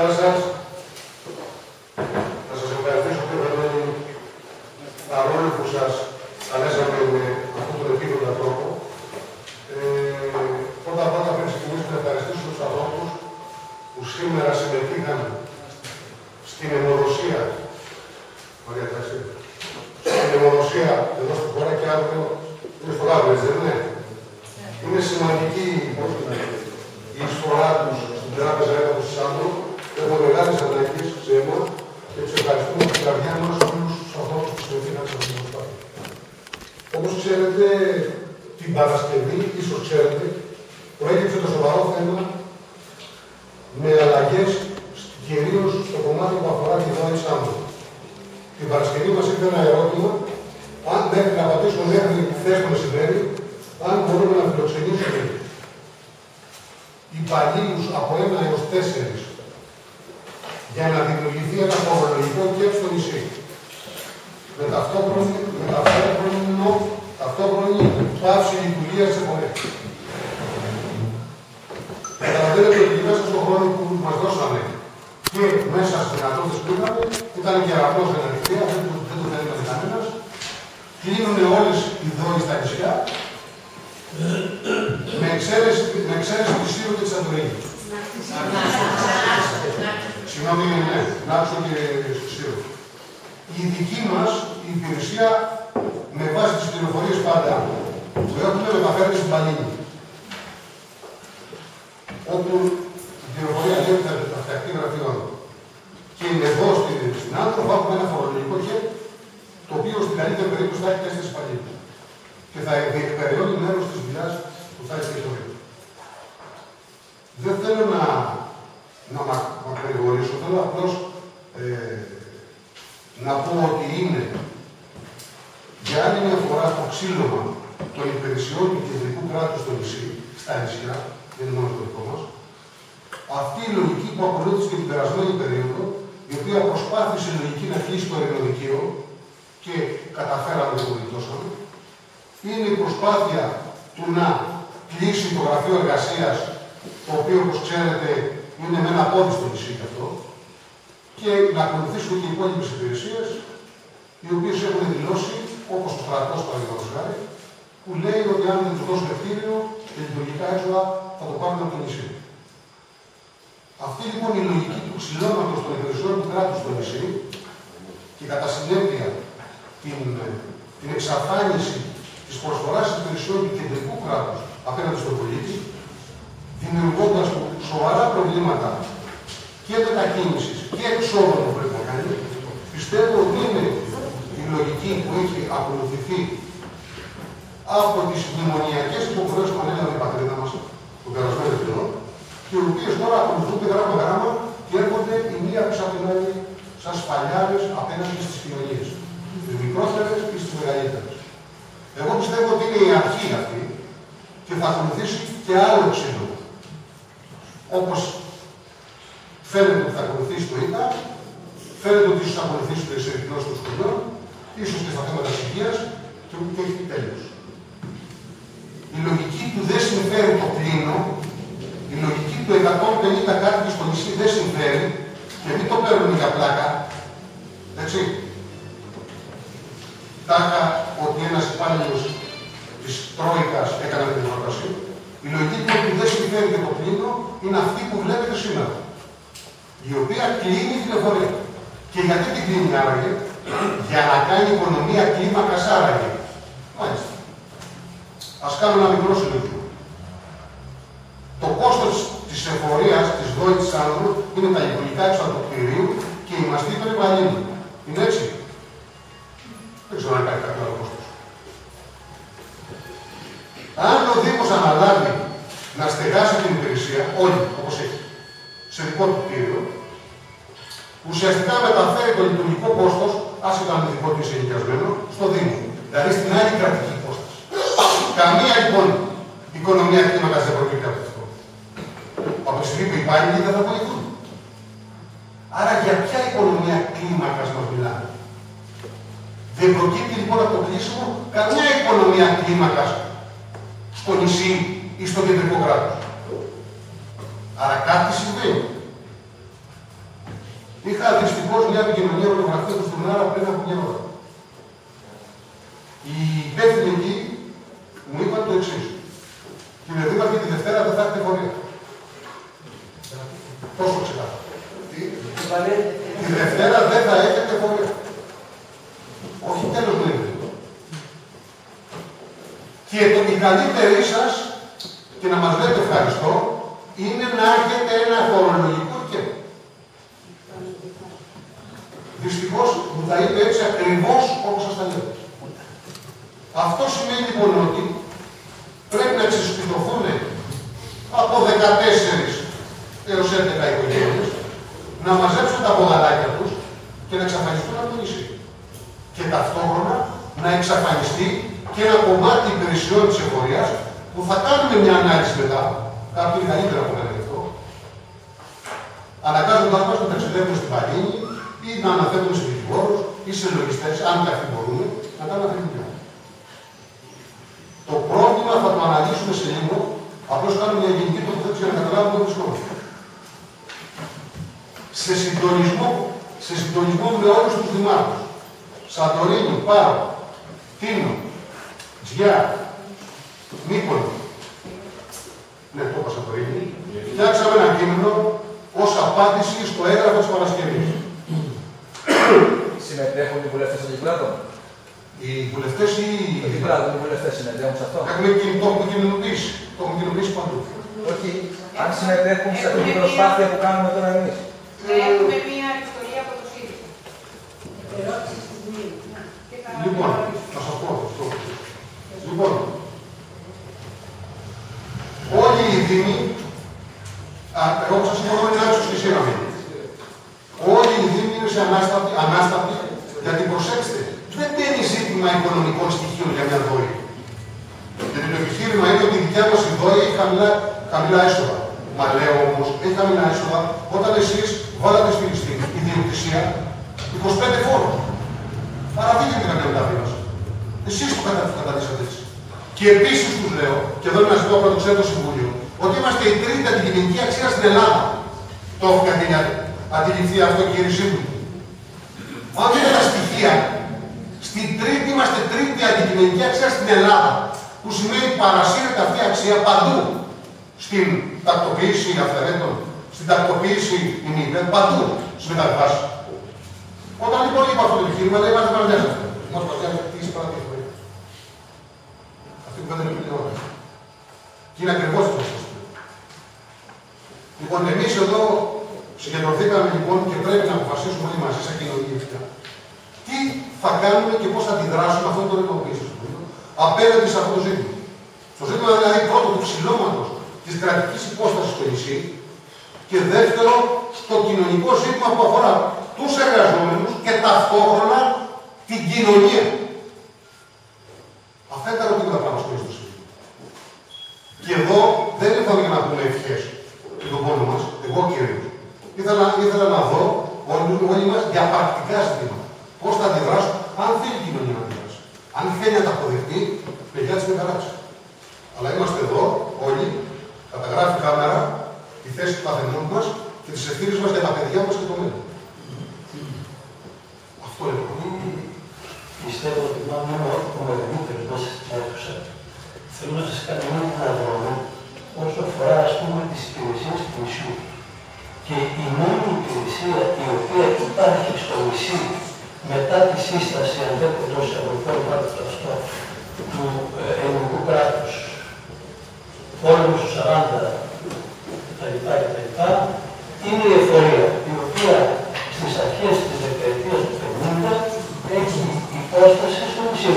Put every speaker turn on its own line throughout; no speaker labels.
Καλησπέρα σας. Θα σας ευχαριστήσω που ήρθατε παρόλο που σας καλέσαμε με αυτόν τον επίπεδο τρόπο. Ε, πρώτα απ' όλα πρέπει ξεκινήσω να ευχαριστήσω τους ανθρώπους που σήμερα συμμετείχαν στην αιμοδοσία. Ωραία, εντάξει. Στην αιμοδοσία εδώ στην χώρα και αύριο είναι στο Λάβρε, δεν είναι. Είναι σημαντική η εισφορά του στην Τράπεζα Έδαφο τη Άντρου. Έχουμε μεγάλε ανάγκε σε αίμα και του ευχαριστούμε από την καρδιά μα όλου του ανθρώπου που συμμετείχαν σε αυτή την προσπάθεια. Όπω ξέρετε, την Παρασκευή, ίσω ξέρετε, προέκυψε το σοβαρό θέμα με αλλαγέ κυρίω στο κομμάτι που αφορά τη δόνη Άντρου. Την Παρασκευή μα ήρθε ένα ερώτημα, αν μέχρι να πατήσουμε μέχρι χθε το μεσημέρι, αν μπορούμε να φιλοξενήσουμε υπαλλήλου από ένα έω τέσσερι για να δημιουργηθεί ένα φορολογικό κέντρο στο νησί. Με ταυτόχρονη, με ταυτόχρονο, ταυτόχρονη πάυση λειτουργία τη εποχή. Καταλαβαίνετε ότι μέσα στον χρόνο που μα δώσανε και μέσα στι δυνατότητε που είχαμε, ήταν και αραπό στην αλήθεια, δεν το, δεν το θέλει κανένα. Κλείνουν όλε οι δόσει στα νησιά με εξαίρεση, με εξαίρεση τη Σύρου και τη Σαντορίνη. Συγγνώμη, ναι, Νάξο και Σύρου. Η δική μα η υπηρεσία, με βάση τι πληροφορίε πάντα, που έχουμε μεταφέρει στην Παλίνη. Όπου η πληροφορία λέει ότι θα φτιαχτεί γραφείο. Και εδώ στην, στην άνθρωπο έχουμε ένα φορολογικό χέρι, το οποίο στην καλύτερη περίπτωση θα έχει τέσσερι παλίνε και θα διεκπαιρεώνει μέρο τη δουλειά που θα έχει στο Δεν θέλω να, να μακρηγορήσω, θέλω απλώς ε, να πω ότι είναι για άλλη μια φορά το ξύλωμα των υπηρεσιών του κεντρικού κράτους στο νησί, στα νησιά, δεν είναι μόνο το δικό μας, αυτή η λογική που ακολούθησε την περασμένη περίοδο, η οποία προσπάθησε η λογική να κλείσει το ελληνοδικείο και καταφέραμε το γλιτώσαμε, είναι η προσπάθεια του να κλείσει το γραφείο εργασίας, το οποίο όπως ξέρετε είναι με ένα πόδι στο νησί αυτό, και να ακολουθήσουν και οι υπόλοιπες υπηρεσίες, οι οποίες έχουν δηλώσει, όπως το κρατό παραδείγματος που λέει ότι αν δεν τους δώσουν κτίριο και λειτουργικά έξοδα θα το πάρουν από το νησί. Αυτή λοιπόν η λογική του ξυλώματος των υπηρεσιών του κράτους στο νησί και κατά συνέπεια την, την εξαφάνιση της προσφοράς υπηρεσιών του κεντρικού κράτους απέναντι στον πολίτη, δημιουργώντας σοβαρά προβλήματα και μετακίνησης και εξόδων που πρέπει να κάνει, πιστεύω ότι είναι η λογική που έχει ακολουθηθεί από τις μνημονιακές υποχρεώσεις που ανέλαβε η πατρίδα μας τον περασμένο καιρό και οι οποίες τώρα ακολουθούνται γράμμα γράμμα και έρχονται η μία πίσω από την άλλη σαν σπαλιάρε απέναντι στις κοινωνίες. Στις μικρότερε και στις μεγαλύτερες. Εγώ πιστεύω ότι είναι η αρχή αυτή και θα ακολουθήσει και άλλο ξύλο. Όπως φαίνεται ότι θα ακολουθήσει το ΙΚΑ, φαίνεται ότι ίσως θα ακολουθήσει το εξαιρετικό των σχολείων, ίσως και στα θέματα της υγείας και ούτω έχει τέλος. Η λογική του δεν συμφέρει το κλίνο, η λογική του 150 κάτι στο νησί δεν συμφέρει και μην το παίρνουν για πλάκα. Έτσι τάχα ότι ένας υπάλληλος της Τρόικα έκανε την πρόταση. Η λογική που δεν συμφέρει και το κλείνω είναι αυτή που βλέπετε σήμερα. Η οποία κλείνει την εφορία. Και γιατί την κλείνει άραγε, για να κάνει οικονομία κλίμακα άραγε. Μάλιστα. Α κάνω ένα μικρό συλλογικό. Σαντορίνη, Πάρο, Τίνο, Τζιά, Μήκονο, ναι, το είπα Σαντορίνη, φτιάξαμε ένα κείμενο ως απάντηση στο έγγραφο της Παρασκευής.
Συμμετέχουν οι βουλευτές των κυκλάδων.
Οι βουλευτές ή...
Οι κυκλάδων, οι βουλευτές συμμετέχουν σε αυτό;
Έχουμε το έχουμε κοινωνοποιήσει. Το έχουμε κοινωνοποιήσει παντού.
Όχι, αν συμμετέχουν σε αυτή την προσπάθεια που κάνουμε τώρα εμείς;
Έχουμε μία ιστορία από το ΣΥΡΙΖΑ. Ερώτηση στην
Λοιπόν, θα σας πω αυτό. Λοιπόν, όλοι οι δήμοι, α, εγώ σας είπα είναι άξιος και σύραμε. Όλοι οι δήμοι είναι σε ανάστατη, ανάστατη, γιατί προσέξτε, δεν μπαίνει ζήτημα οικονομικών στοιχείων για μια δόρη. Γιατί το επιχείρημα είναι ότι η δικιά μας η δόρη έχει χαμηλά, χαμηλά έσοδα. Μα λέω όμως, έχει χαμηλά έσοδα όταν εσείς βάλατε στην, στην ιδιοκτησία 25 φόρους. Άρα δεν γίνεται καμία μεταβίβαση. Εσείς το καταδείξατε έτσι. Και επίσης τους λέω, και εδώ να σα πω από το ξέρετε το Συμβούλιο, ότι είμαστε η τρίτη αντικειμενική αξία στην Ελλάδα. Το έχω αντιληφθεί αυτό, κύριε Σύμβουλο. Αν δείτε τα στοιχεία, στην τρίτη είμαστε τρίτη αντικειμενική αξία στην Ελλάδα. Που σημαίνει παρασύρεται αυτή η αξία παντού. Στην τακτοποίηση αφαιρέτων, στην τακτοποίηση ημίδων, παντού στις μεταβάσει. Όταν λοιπόν είπα αυτό το επιχείρημα, λέει είμαστε παραδείγματο. Μας παραδείγματο τις είσαι παραδείγματο. Αυτή που δεν είναι πλέον. Και είναι ακριβώς αυτό. Λοιπόν, εμείς εδώ συγκεντρωθήκαμε λοιπόν και πρέπει να αποφασίσουμε όλοι μαζί σαν κοινωνία τι θα κάνουμε και πώς θα αντιδράσουμε αυτό το ρεκοποίηση απέναντι σε αυτό το ζήτημα. Στο ζήτημα δηλαδή πρώτο του ψηλώματος της κρατικής υπόστασης στο νησί και δεύτερο στο κοινωνικό ζήτημα που αφορά τους εργαζόμενους και ταυτόχρονα την κοινωνία. Αυτά είναι τα ερωτήματα που μας στο Και εδώ δεν ήρθαμε για να πούμε ευχές και τον πόνο μας, εγώ κυρίως. Ήθελα, ήθελα να δω όλοι, όλοι μας για πρακτικά ζητήματα. Πώς θα αντιδράσουν, αν θέλει η κοινωνία να αντιδράσει. Αν θέλει να τα αποδεχτεί, παιδιά της με χαράξη. Αλλά είμαστε εδώ όλοι, καταγράφει κάμερα, τη θέση του καθενός μας και τις ευθύνες μας για τα παιδιά μας και το μέλλον.
Πιστεύω ότι μάλλον ο μεγαλύτερο μέσα στην αίθουσα θέλω να σας κάνω ένα αναδρόμο όσο αφορά ας πούμε τις υπηρεσίες του νησιού. Και η μόνη υπηρεσία η οποία υπάρχει στο νησί μετά τη σύσταση, αν δεν εντό εισαγωγικών μάλιστα αυτό, του ε, ελληνικού κράτους, πόλεμο του 40 κτλ. είναι η εφορία, η οποία στις αρχές της δεκαετίας του 50 έχει υπόσταση στο νησί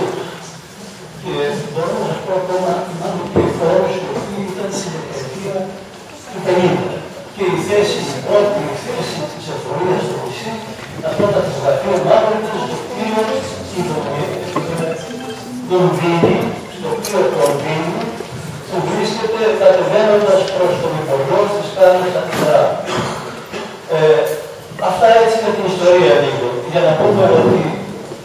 Και μπορώ να σας πω ακόμα μάλλον και οι φόρους οι οποίοι ήταν στη δεκαετία του 50. Και η θέση, η πρώτη η θέση της εφορίας στο νησί, αυτό τα γραφείο Μαύροντα, στο οποίο τον δίνει, στο οποίο τον δίνει, που βρίσκεται κατεβαίνοντας προς τον υπουργό στις κάλες Αθηνά. Ε, Αυτά έτσι με την ιστορία λίγο. Για να πούμε ότι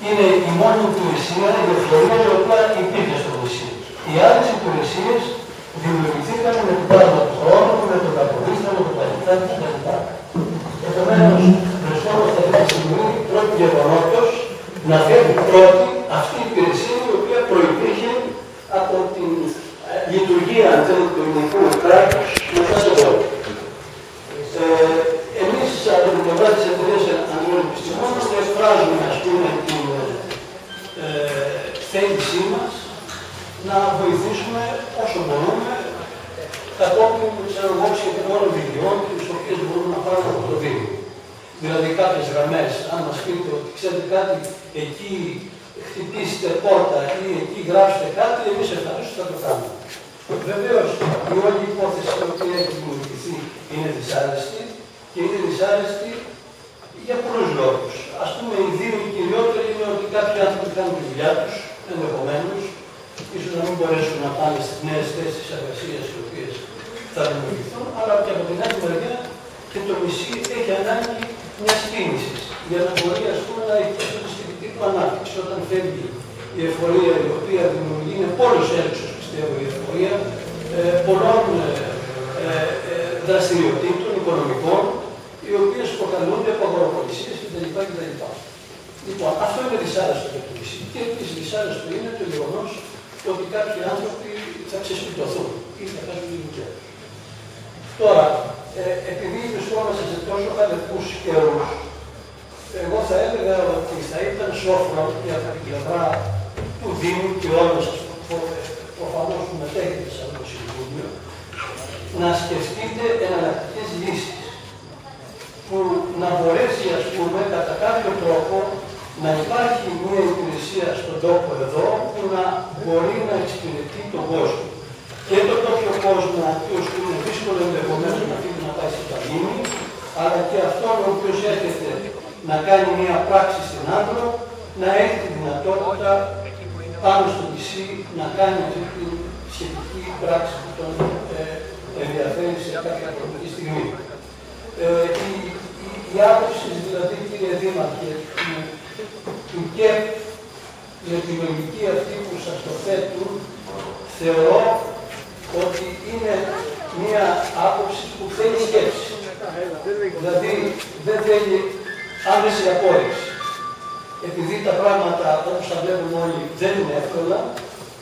είναι η μόνη υπηρεσία, η ευκαιρία η οποία υπήρχε στο Ρωσία. Οι άλλε υπηρεσίε δημιουργηθήκαν με την πάροδο του χρόνου, με τον καποδίστα, με τον καθηγητά κτλ. Επομένως, βρισκόμαστε αυτή τη στιγμή πρώτη γεγονότος να φέρει πρώτη αυτή η υπηρεσία η οποία προπήρχε από την ε, λειτουργία αν του ελληνικού κράτους μετά τον Ευρώπη. Εμείς από την πλευρά τη εταιρεία Αντιολυμπιστικών, το εκφράζουμε, ας πούμε, θέλησή μας να βοηθήσουμε όσο μπορούμε κατόπιν ξέρω εγώ σχετικών βιβλιών τις οποίες μπορούμε να πάρουμε από το Δήμο. Δηλαδή κάποιες γραμμές, αν μας πείτε ότι ξέρετε κάτι, εκεί χτυπήσετε πόρτα ή εκεί γράψετε κάτι, εμείς ευχαριστώ θα το κάνουμε. Βεβαίως η όλη υπόθεση που οποία έχει δημιουργηθεί είναι δυσάρεστη και είναι δυσάρεστη για πολλούς λόγους. Α πούμε, οι δύο κυριότεροι είναι ότι κάποιοι άνθρωποι κάνουν τη δουλειά τους, ενδεχομένως, ίσως να μην μπορέσουν να πάνε στις νέες θέσεις εργασίας οι οποίες θα δημιουργηθούν, αλλά και από την άλλη μεριά και το νησί έχει ανάγκη μιας κίνησης για να μπορεί ας πούμε, να έχει το σχετική του ανάπτυξη. Όταν φεύγει η εφορία η οποία δημιουργεί, είναι πόλος έξω, πιστεύω, η εφορία ε, πολλών ε, ε, ε, δραστηριοτήτων οικονομικών, οι οποίες προκαλούνται από αγοροπολισίε κτλ. Λοιπόν, αυτό είναι δυσάρεστο για το νησί. Και επίσης δυσάρεστο είναι το γεγονός ότι κάποιοι άνθρωποι θα ξεσπιτωθούν ή θα κάνουν τη δουλειά του. Τώρα, ε, επειδή βρισκόμαστε σε τόσο χαλεπούς καιρούς, εγώ θα έλεγα ότι θα ήταν σόφρο για την πλευρά του Δήμου και όλων σας προφανώς που μετέχετε σε αυτό το Συμβούλιο, να σκεφτείτε εναλλακτικές λύσεις που να μπορέσει, ας πούμε, κατά κάποιο τρόπο να υπάρχει μια υπηρεσία στον τόπο εδώ που να μπορεί να εξυπηρετεί τον κόσμο. Και τον τόπιο κόσμο, ο οποίος είναι δύσκολο ενδεχομένως να φύγει να πάει στην Καμίνη, αλλά και αυτόν ο οποίος έρχεται να κάνει μια πράξη στην άντρο, να έχει τη δυνατότητα πάνω στο νησί να κάνει αυτή τη σχετική πράξη που τον ε, ενδιαφέρει σε κάποια χρονική στιγμή. Ε, η, η, η άποψη δηλαδή, κύριε Δήμαρχε, του, του ΚΕΠ με τη λογική αυτή που σας το θέτουν, θεωρώ ότι είναι μία άποψη που θέλει σκέψη. Δηλαδή δεν θέλει άμεση απόρριψη. Επειδή τα πράγματα όπως τα βλέπουμε όλοι δεν είναι εύκολα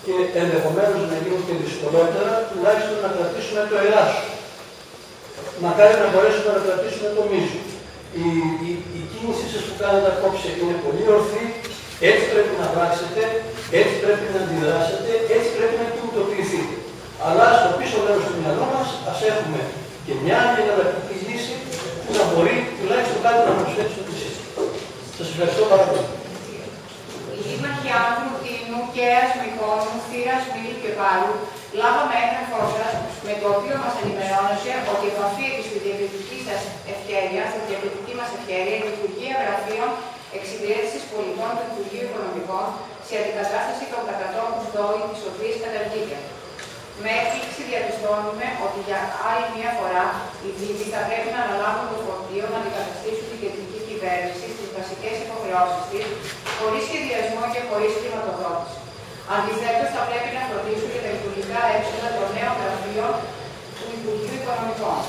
και ενδεχομένως να γίνουν και δυσκολότερα, τουλάχιστον να κρατήσουμε το ελάσσο. Μακάρι να μπορέσουμε να κρατήσουμε το μίσο. Η, η, η κίνησή σας που κάνετε απόψε είναι πολύ ορθή, έτσι πρέπει να πράξετε, έτσι πρέπει να αντιδράσετε, έτσι πρέπει να κινητοποιηθείτε. Αλλά στο πίσω μέρος του μυαλό μας ας έχουμε και μια άλλη εναλλακτική λύση που να μπορεί τουλάχιστον κάτι να προσθέσει στο νησί. Σας ευχαριστώ πάρα πολύ.
Οι δήμαρχοι Άνδρου, Τίνου, Κέας, Μικόνου, Θήρας, Μήλου και Βάλου λάβαμε έγγραφό σας με το οποίο μας ενημερώνωσε ότι επαφείται στη διακριτική σας ευκαιρία, στη διακριτική μας ευκαιρία, η λειτουργία γραφείων εξυπηρέτησης πολιτών του Υπουργείου Οικονομικών σε αντικατάσταση των κατατόπων ΔΟΗ της οποίας καταργείται. Με έκπληξη διαπιστώνουμε ότι για άλλη μια φορά οι Δήμοι θα πρέπει να αναλάβουν το φορτίο να αντικαταστήσουν την κεντρική κυβέρνηση στις βασικές υποχρεώσεις της, χωρίς σχεδιασμό και χωρίς χρηματοδότηση. Αντιθέτως, θα πρέπει να φροντίσουν και τα λειτουργικά έξοδα των νέων γραφείων του Υπουργείου Οικονομικών.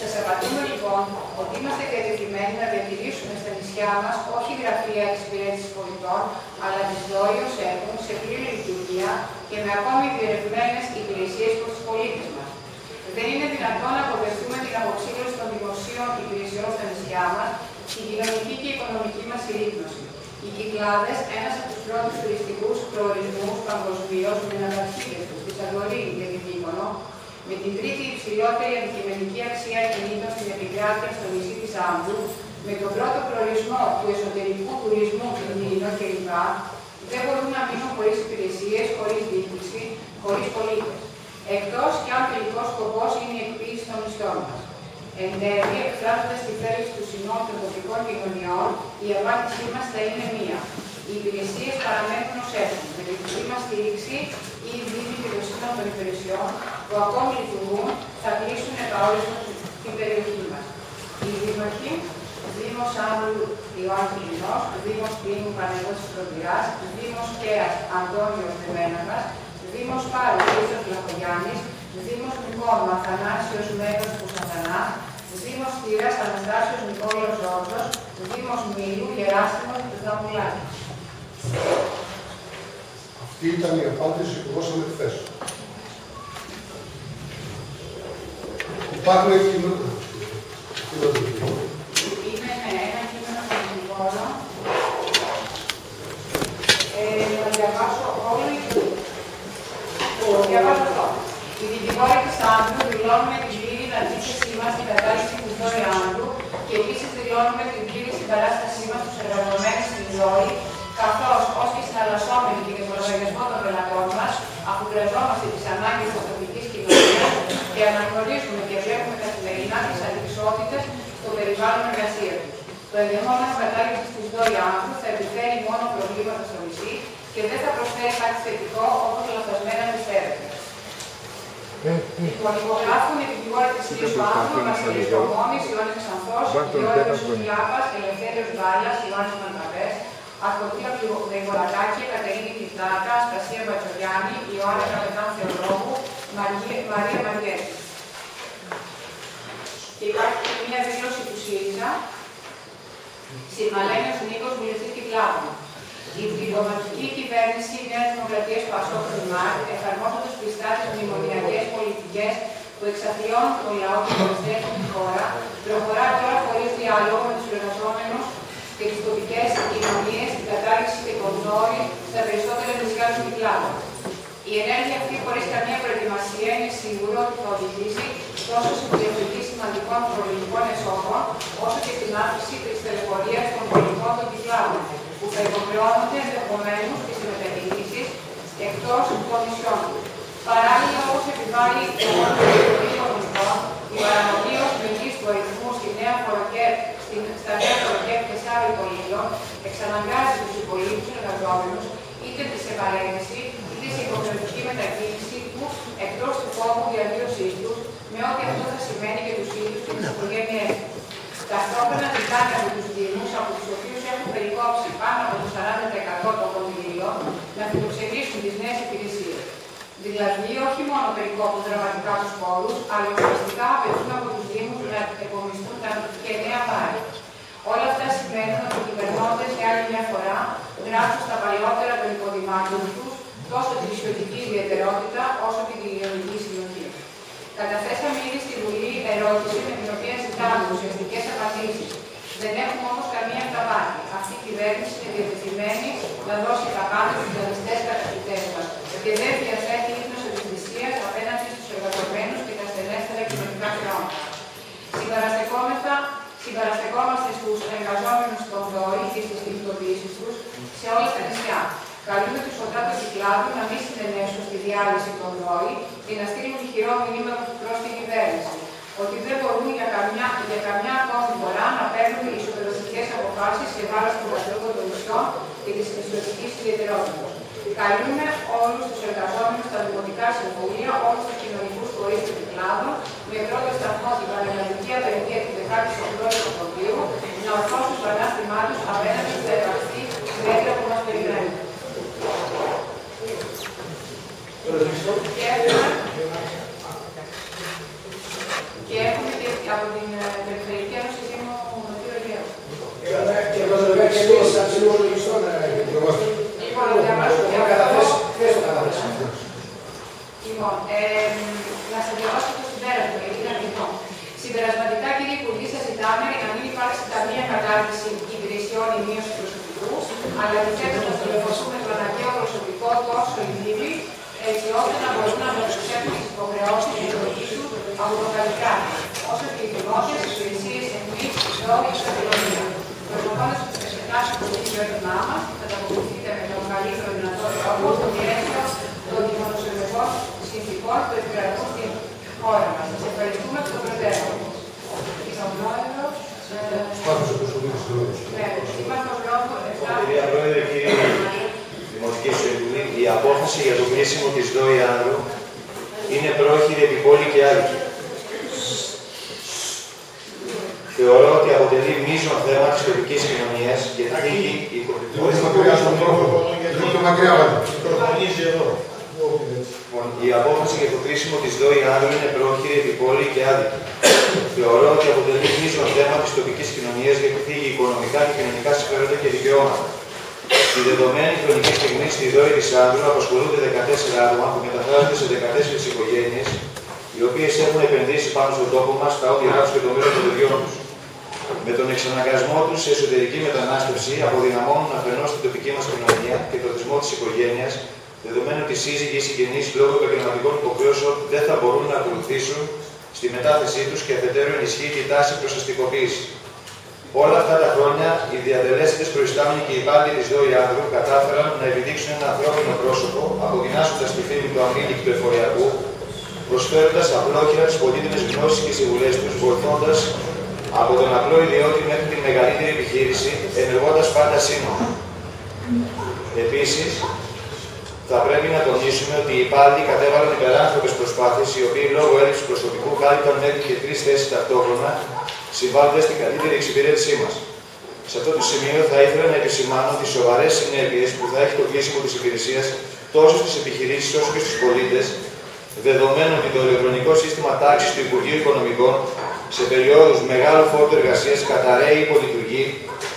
Σας απαντούμε λοιπόν ότι είμαστε διατεθειμένοι να διατηρήσουμε στα νησιά μας όχι γραφεία εξυπηρέτησης πολιτών, αλλά τις ΔΟΗ έχουν σε πλήρη λειτουργία και με ακόμη διερευνημένε υπηρεσίες προς τους πολίτες μας. Δεν είναι δυνατόν να αποδεχτούμε την αποξήλωση των δημοσίων υπηρεσιών στα νησιά μας, την κοινωνική και οικονομική μας συρρήκνωση. Οι Κυκλάδες, ένας από τους πρώτους τουριστικούς προορισμούς παγκοσμίως με αναπαρχίδε του στη Σαντορίνη και την Μύκονο, με την τρίτη υψηλότερη αντικειμενική αξία κινήτων στην επικράτεια στο νησί της Άμβου, με τον πρώτο προορισμό του εσωτερικού τουρισμού του Νίνο κλπ., δεν μπορούν να μείνουν χωρίς υπηρεσίες, χωρίς διοίκηση, χωρίς πολίτες. Εκτός και αν τελικός σκοπός είναι η εκποίηση των μισθών μας. Εν τέλει, εκφράζοντας τη θέληση του συνόλου των τοπικών κοινωνιών, η απάντησή μας θα είναι μία. Οι υπηρεσίες παραμένουν ως έχουν. Με τη δική μας στήριξη, οι δήμοι και το σύνολο των υπηρεσιών που ακόμη λειτουργούν θα κλείσουν επαόριστον την περιοχή μας. Οι δήμαρχοι, Δήμος Άνδρου Ιωάννη Λινό, Δήμος Τίνου Παναγιώτης Προδειρά, Δήμος Κέας Αντώνιος Δεμέναγα, Δήμος Πάρου Χρήστο Λαχογιάννης, Δήμος Νικόνου Αθανάσιο Μέγας Κουσαθανά, Δήμος Τύρα Αναστάσιος Νικόλαο Ζόρζο, Δήμος Μήλου Γεράσιμο Δαμουλάκη.
Αυτή ήταν η απάντηση που δώσαμε χθες. Υπάρχουν κείμενα.
Είναι ναι, ένα κείμενο από τον δικηγόρο. Ε, να διαβάσω όλο ή το διαβάζω αυτό. Οι δικηγόροι της Άντρου δηλώνουμε την πλήρη αντίθεσή μας στην κατάσταση του Δόρη Άντρου και επίσης δηλώνουμε την πλήρη συμπαράστασή μας στους εργαζομένους στην ζωή, καθώς ως και συναλλασσόμενοι και για τον λογαριασμό των πελατών μας, αφού χρειαζόμαστε τις ανάγκες της τοπικής κοινωνίας και αναγνωρίζουμε και βλέπουμε καθημερινά τι ανισότητε στο περιβάλλον εργασία τους. Το ενδεχόμενο κατάργηση τη ΔΟΗ άνθρωπου θα επιφέρει μόνο προβλήματα στο νησί και δεν θα προσφέρει κάτι θετικό όπως λαθασμένα πιστεύετε. Λοιπόν, υπογράφουν οι δικηγόροι της Κρίσου Άνθρωπου, Βασίλη Κομόνη, Ιωάννη Ξανθός, Γιώργο Κουλιάπα, Ελευθέριο Βάλια, Ιωάννη Μανταβές, Αρτοκία Γρηγορακάκη, Κατερίνη Κιτάκα, Στασία Μπατσογιάννη, Ιωάννη Καπετάν Θεοδρόμου, Μαρία Μαριέτη. Και υπάρχει και μια δήλωση του ΣΥΡΙΖΑ, Συρμαλένιος Νίκος, βουλευτής Κυκλάδου. Η πληρωματική κυβέρνηση Νέας Δημοκρατίας Πασόκ Ρουμάρ, εφαρμόζοντας πιστά τις μνημονιακές πολιτικές που εξαθλιώνουν τον λαό και προσθέτουν της χώρα, προχωρά τώρα χωρίς διάλογο με τους εργαζόμενους και τις τοπικές κοινωνίες στην κατάργηση και τον νόρι στα περισσότερα νησιά του Κυκλάδου. Η ενέργεια αυτή χωρίς καμία προετοιμασία είναι σίγουρο ότι θα οδηγήσει τόσο στην διαθετή σημαντικών φορολογικών εσόδων, όσο και στην αύξηση της τελεφορία των πολιτικών των κυκλάδων, που θα υποχρεώνονται ενδεχομένως και σε μετακινήσει εκτός των νησιών του. Παράλληλα, όπως επιβάλλει το όνομα του Οικονομικών, η παραμονή ως μηνύς του αριθμού στη νέα στα νέα φοροκέφια τεσσάρων υπολείπων εξαναγκάζει τους υπολείπους εργαζόμενους είτε σε παρένθεση είτε σε υποχρεωτικής μετακίνησης τους εκτός του κόμμου διαβίωσής τους, με ό,τι αυτό θα σημαίνει για τους ίδιους και τις οικογένειές τους. Ταυτόχρονα ζητάνε από τους Δήμου, από τους οποίους έχουν περικόψει πάνω από το 40% των κονδυλίων, να φιλοξενήσουν τις νέες υπηρεσίες. Δηλαδή, όχι μόνο περικόπτουν δραματικά τους πόρους, αλλά ουσιαστικά απαιτούν από τους Δήμους να επομιστούν τα και νέα βάρη. Όλα αυτά σημαίνουν ότι οι κυβερνώντες για άλλη μια φορά γράφουν στα παλιότερα των υποδημάτων τους τόσο τη νησιωτική ιδιαιτερότητα όσο και την κοινωνική συνοχή. Καταθέσαμε ήδη στη Βουλή ερώτηση με την οποία ζητάμε ουσιαστικές απαντήσεις. Δεν έχουμε όμως καμία αυταπάτη. Αυτή η κυβέρνηση είναι διατεθειμένη να δώσει τα πάντα στους δανειστέ κατακτητές μας και δεν διαθέτει ύπνο ευαισθησίας απέναντι στους εργαζομένους και τα στενέστερα κοινωνικά χρώματα. Συμπαραστεκόμεθα συμπαραστεκόμαστε στους εργαζόμενους των ΔΟΗ και στις κινητοποιήσεις τους σε όλα τα νησιά. Καλούμε τους οντάτου κυκλάδου να μην συνενέσουν στη διάλυση των ΔΟΗ και να στείλουν ηχηρό μηνύμα προς την κυβέρνηση. Ότι δεν μπορούν για καμιά, για καμιά ακόμη φορά να παίρνουν ισοπεδωτικέ αποφάσεις σε βάρος των κατοίκων των νησιών και της νησιωτική ιδιαιτερότητας. Καλούμε όλους τους εργαζόμενους στα δημοτικά συμβούλια, όλους τους κοινωνικούς φορείς του κλάδου, με πρώτο σταθμό την παραγωγική απεργία του 18ου Οκτωβρίου, να ορθώσουν το ανάστημά τους απέναντι στα επαρχή μέτρα που μας περιμένουν. Και έχουμε και από την Περιφερειακή Ένωση Δήμου Νοτιού Αιγαίου. Και το και εμείς, σαν σύλλογο λογιστών, Λοιπόν, να διαβάσω και αυτό. Λοιπόν, να σας διαβάσω το συμπέρασμα, γιατί είναι αρκετό. Συμπερασματικά, κύριε Υπουργή, σας ζητάμε να μην υπάρξει καμία κατάρτιση υπηρεσιών ή μείωση προσωπικού, αλλά αντιθέτω να τηλεφωνούμε το αναγκαίο προσωπικό τόσο οι δήμοι, έτσι ώστε να μπορούν να μεταξύ τις υποχρεώσεις και τους από το καλλιτράκι, όσο και οι δημόσιε υπηρεσίες εμεί, λόγω και κοινωνία. Προχωρώντα τι εξετάσει του έτοιμά μα, θα τα αποκριθείτε με τον καλύτερο δυνατό τρόπο στο πλαίσιο των δημοσιογραφικών συνθηκών που επικρατούν στην χώρα μας. Σας ευχαριστούμε εκ των προτέρων.
Κυρία Πρόεδρε, κύριε Δημοτική Συμβουλή, η απόφαση για το κλείσιμο της ΔΟΗ Άνδρου είναι πρόχειρη επιπόλη και άδικη. Θεωρώ ότι αποτελεί μείζον θέμα της τοπικής κοινωνίας και θα θίγει η Λοιπόν, η απόφαση για το κλείσιμο της ΔΟΗ Άνδρου είναι πρόχειρη, επιπόλη και άδικη. Θεωρώ ότι αποτελεί μείζον θέμα της τοπικής κοινωνίας γιατί θίγει οικονομικά και κοινωνικά συμφέροντα και δικαιώματα. Στη δεδομένη χρονική στιγμή στη ΔΟΗ της Άνδρου απασχολούνται 14 άτομα που μεταφράζονται σε 14 οικογένειες, οι οποίες έχουν επενδύσει πάνω στον τόπο μας τα όνειρά τους και το μέλλον των παιδιών τους. Με τον εξαναγκασμό τους σε εσωτερική μετανάστευση αποδυναμώνουν αφενός την τοπική μας κοινωνία και το θεσμό της οικογένειας, δεδομένου ότι οι σύζυγοι ή συγγενείς λόγω επαγγελματικών υποχρεώσεων δεν θα μπορούν να ακολουθήσουν στη μετάθεσή τους και αφετέρου ενισχύει τη τάση προ αστικοποίηση. Όλα αυτά τα χρόνια οι διατελέστε προϊστάμενοι και οι υπάλληλοι της ΔΟΗ Άνδρου κατάφεραν να επιδείξουν ένα ανθρώπινο πρόσωπο, αποδυνάσσοντα τη φήμη του αμήλικτου εφοριακού, προσφέροντας απλόχερα τις πολύτιμες γνώσεις και συμβουλές τους, βοηθώντας από τον απλό ιδιώτη μέχρι την μεγαλύτερη επιχείρηση, ενεργώντας πάντα σύνομα. Επίσης, θα πρέπει να τονίσουμε ότι οι υπάλληλοι κατέβαλαν υπεράνθρωπες προσπάθειες, οι οποίοι λόγω έλλειψης προσωπικού κάλυπταν μέχρι και τρεις θέσεις ταυτόχρονα, συμβάλλοντας στην καλύτερη εξυπηρέτησή μας. Σε αυτό το σημείο θα ήθελα να επισημάνω τις σοβαρές συνέπειες που θα έχει το κλείσιμο της υπηρεσίας τόσο στις επιχειρήσεις όσο και στους πολίτες, δεδομένου ότι το ηλεκτρονικό σύστημα τάξης του Υπουργείου Οικονομικών σε περιόδους μεγάλου φόρτου εργασίας καταραίει υπολειτουργεί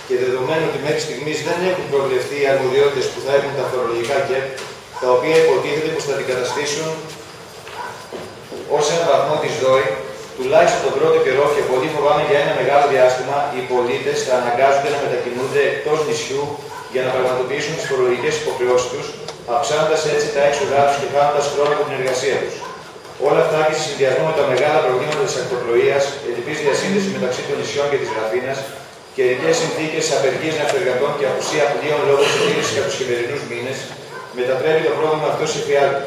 και δεδομένου ότι μέχρι στιγμής δεν έχουν προβλεφθεί οι αρμοδιότητες που θα έχουν τα φορολογικά ΚΕΠ, τα οποία υποτίθεται πως θα αντικαταστήσουν ως ένα βαθμό της ΔΟΗ, τουλάχιστον τον πρώτο καιρό και πολύ φοβάμαι για ένα μεγάλο διάστημα, οι πολίτες θα αναγκάζονται να μετακινούνται εκτός νησιού για να πραγματοποιήσουν τις φορολογικές υποχρεώσεις τους, αυξάνοντας έτσι τα έξοδά τους και χάνοντας χρόνο από την εργασία τους. Όλα αυτά και σε συνδυασμό με τα μεγάλα προβλήματα της ακτοπλοείας, ελληπή διασύνδεσης μεταξύ των νησιών και της Γραφίνα, καιρικέ συνθήκες απεργία ναυτεργατών και απουσία πλοίων λόγω συντήρηση για τους χειμερινούς μήνες, μετατρέπει το πρόβλημα αυτό σε φιάλτη.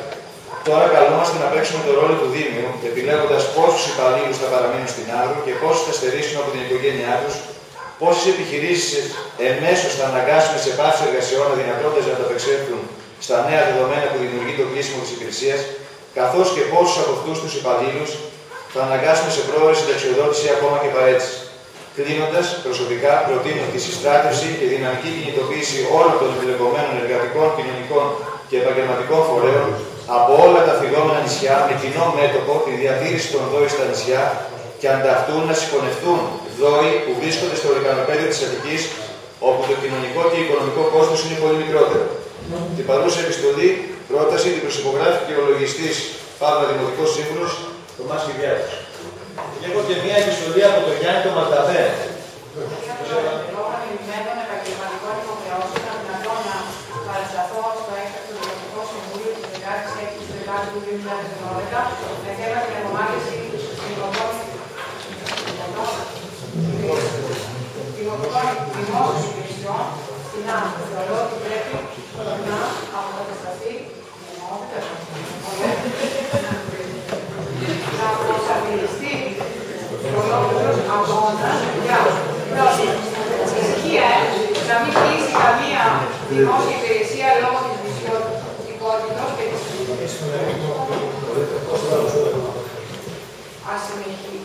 Τώρα καλούμαστε να παίξουμε το ρόλο του Δήμιου, επιλέγοντας πόσους υπαλλήλους θα παραμείνουν στην Άδρο και πόσους θα στερήσουν από την οικογένειά τους, πόσες επιχειρήσεις εμέσως θα αναγκάσουμε σε πάυση εργασιών αδυνατώντα να ανταπεξέλθουν στα νέα δεδομένα που δημιουργεί το κλείσιμο της υπηρεσίας, καθώς και πόσους από αυτούς τους υπαλλήλους θα αναγκάσουμε σε πρόορη συνταξιοδότηση ακόμα και παρέτηση. Κλείνοντας, προσωπικά προτείνω τη συστράτευση και δυναμική κινητοποίηση όλων των εμπλεκομένων εργατικών, κοινωνικών και επαγγελματικών φορέων από όλα τα φυγόμενα νησιά με κοινό μέτωπο τη διατήρηση των ΔΟΗ στα νησιά και ανταυτούν να συγχωνευτούν δόοι που βρίσκονται στο λεκανοπέδιο της Αττικής, όπου το κοινωνικό και οικονομικό κόστος είναι πολύ μικρότερο. Την παρούσα επιστολή, πρόταση την προσυπογράφει και ο λογιστής Παύλα Δημοτικός Σύμβουλο, Θωμά Κυριάκος. Και έχω και μια επιστολή από τον Γιάννη τον Μαρταβέ.
Επαγγελματικών επαγγελματικών υποχρεώσεων, δυνατόν να παρασταθώ στο έκτακτο Δημοτικό Συμβούλιο τη 16η του Δεκάτου του 2012 με θέμα την απομάκρυνση δημόσιων υπηρεσιών στην άμυνα. Θεωρώ ότι πρέπει να αποκατασταθεί να προσαρτηριστεί ολόκληρος αγώνας για πρώτον, ισχύει να μην κλείσει καμία δημόσια υπηρεσία λόγω της δυσιωτικότητας και της ασυνεχή.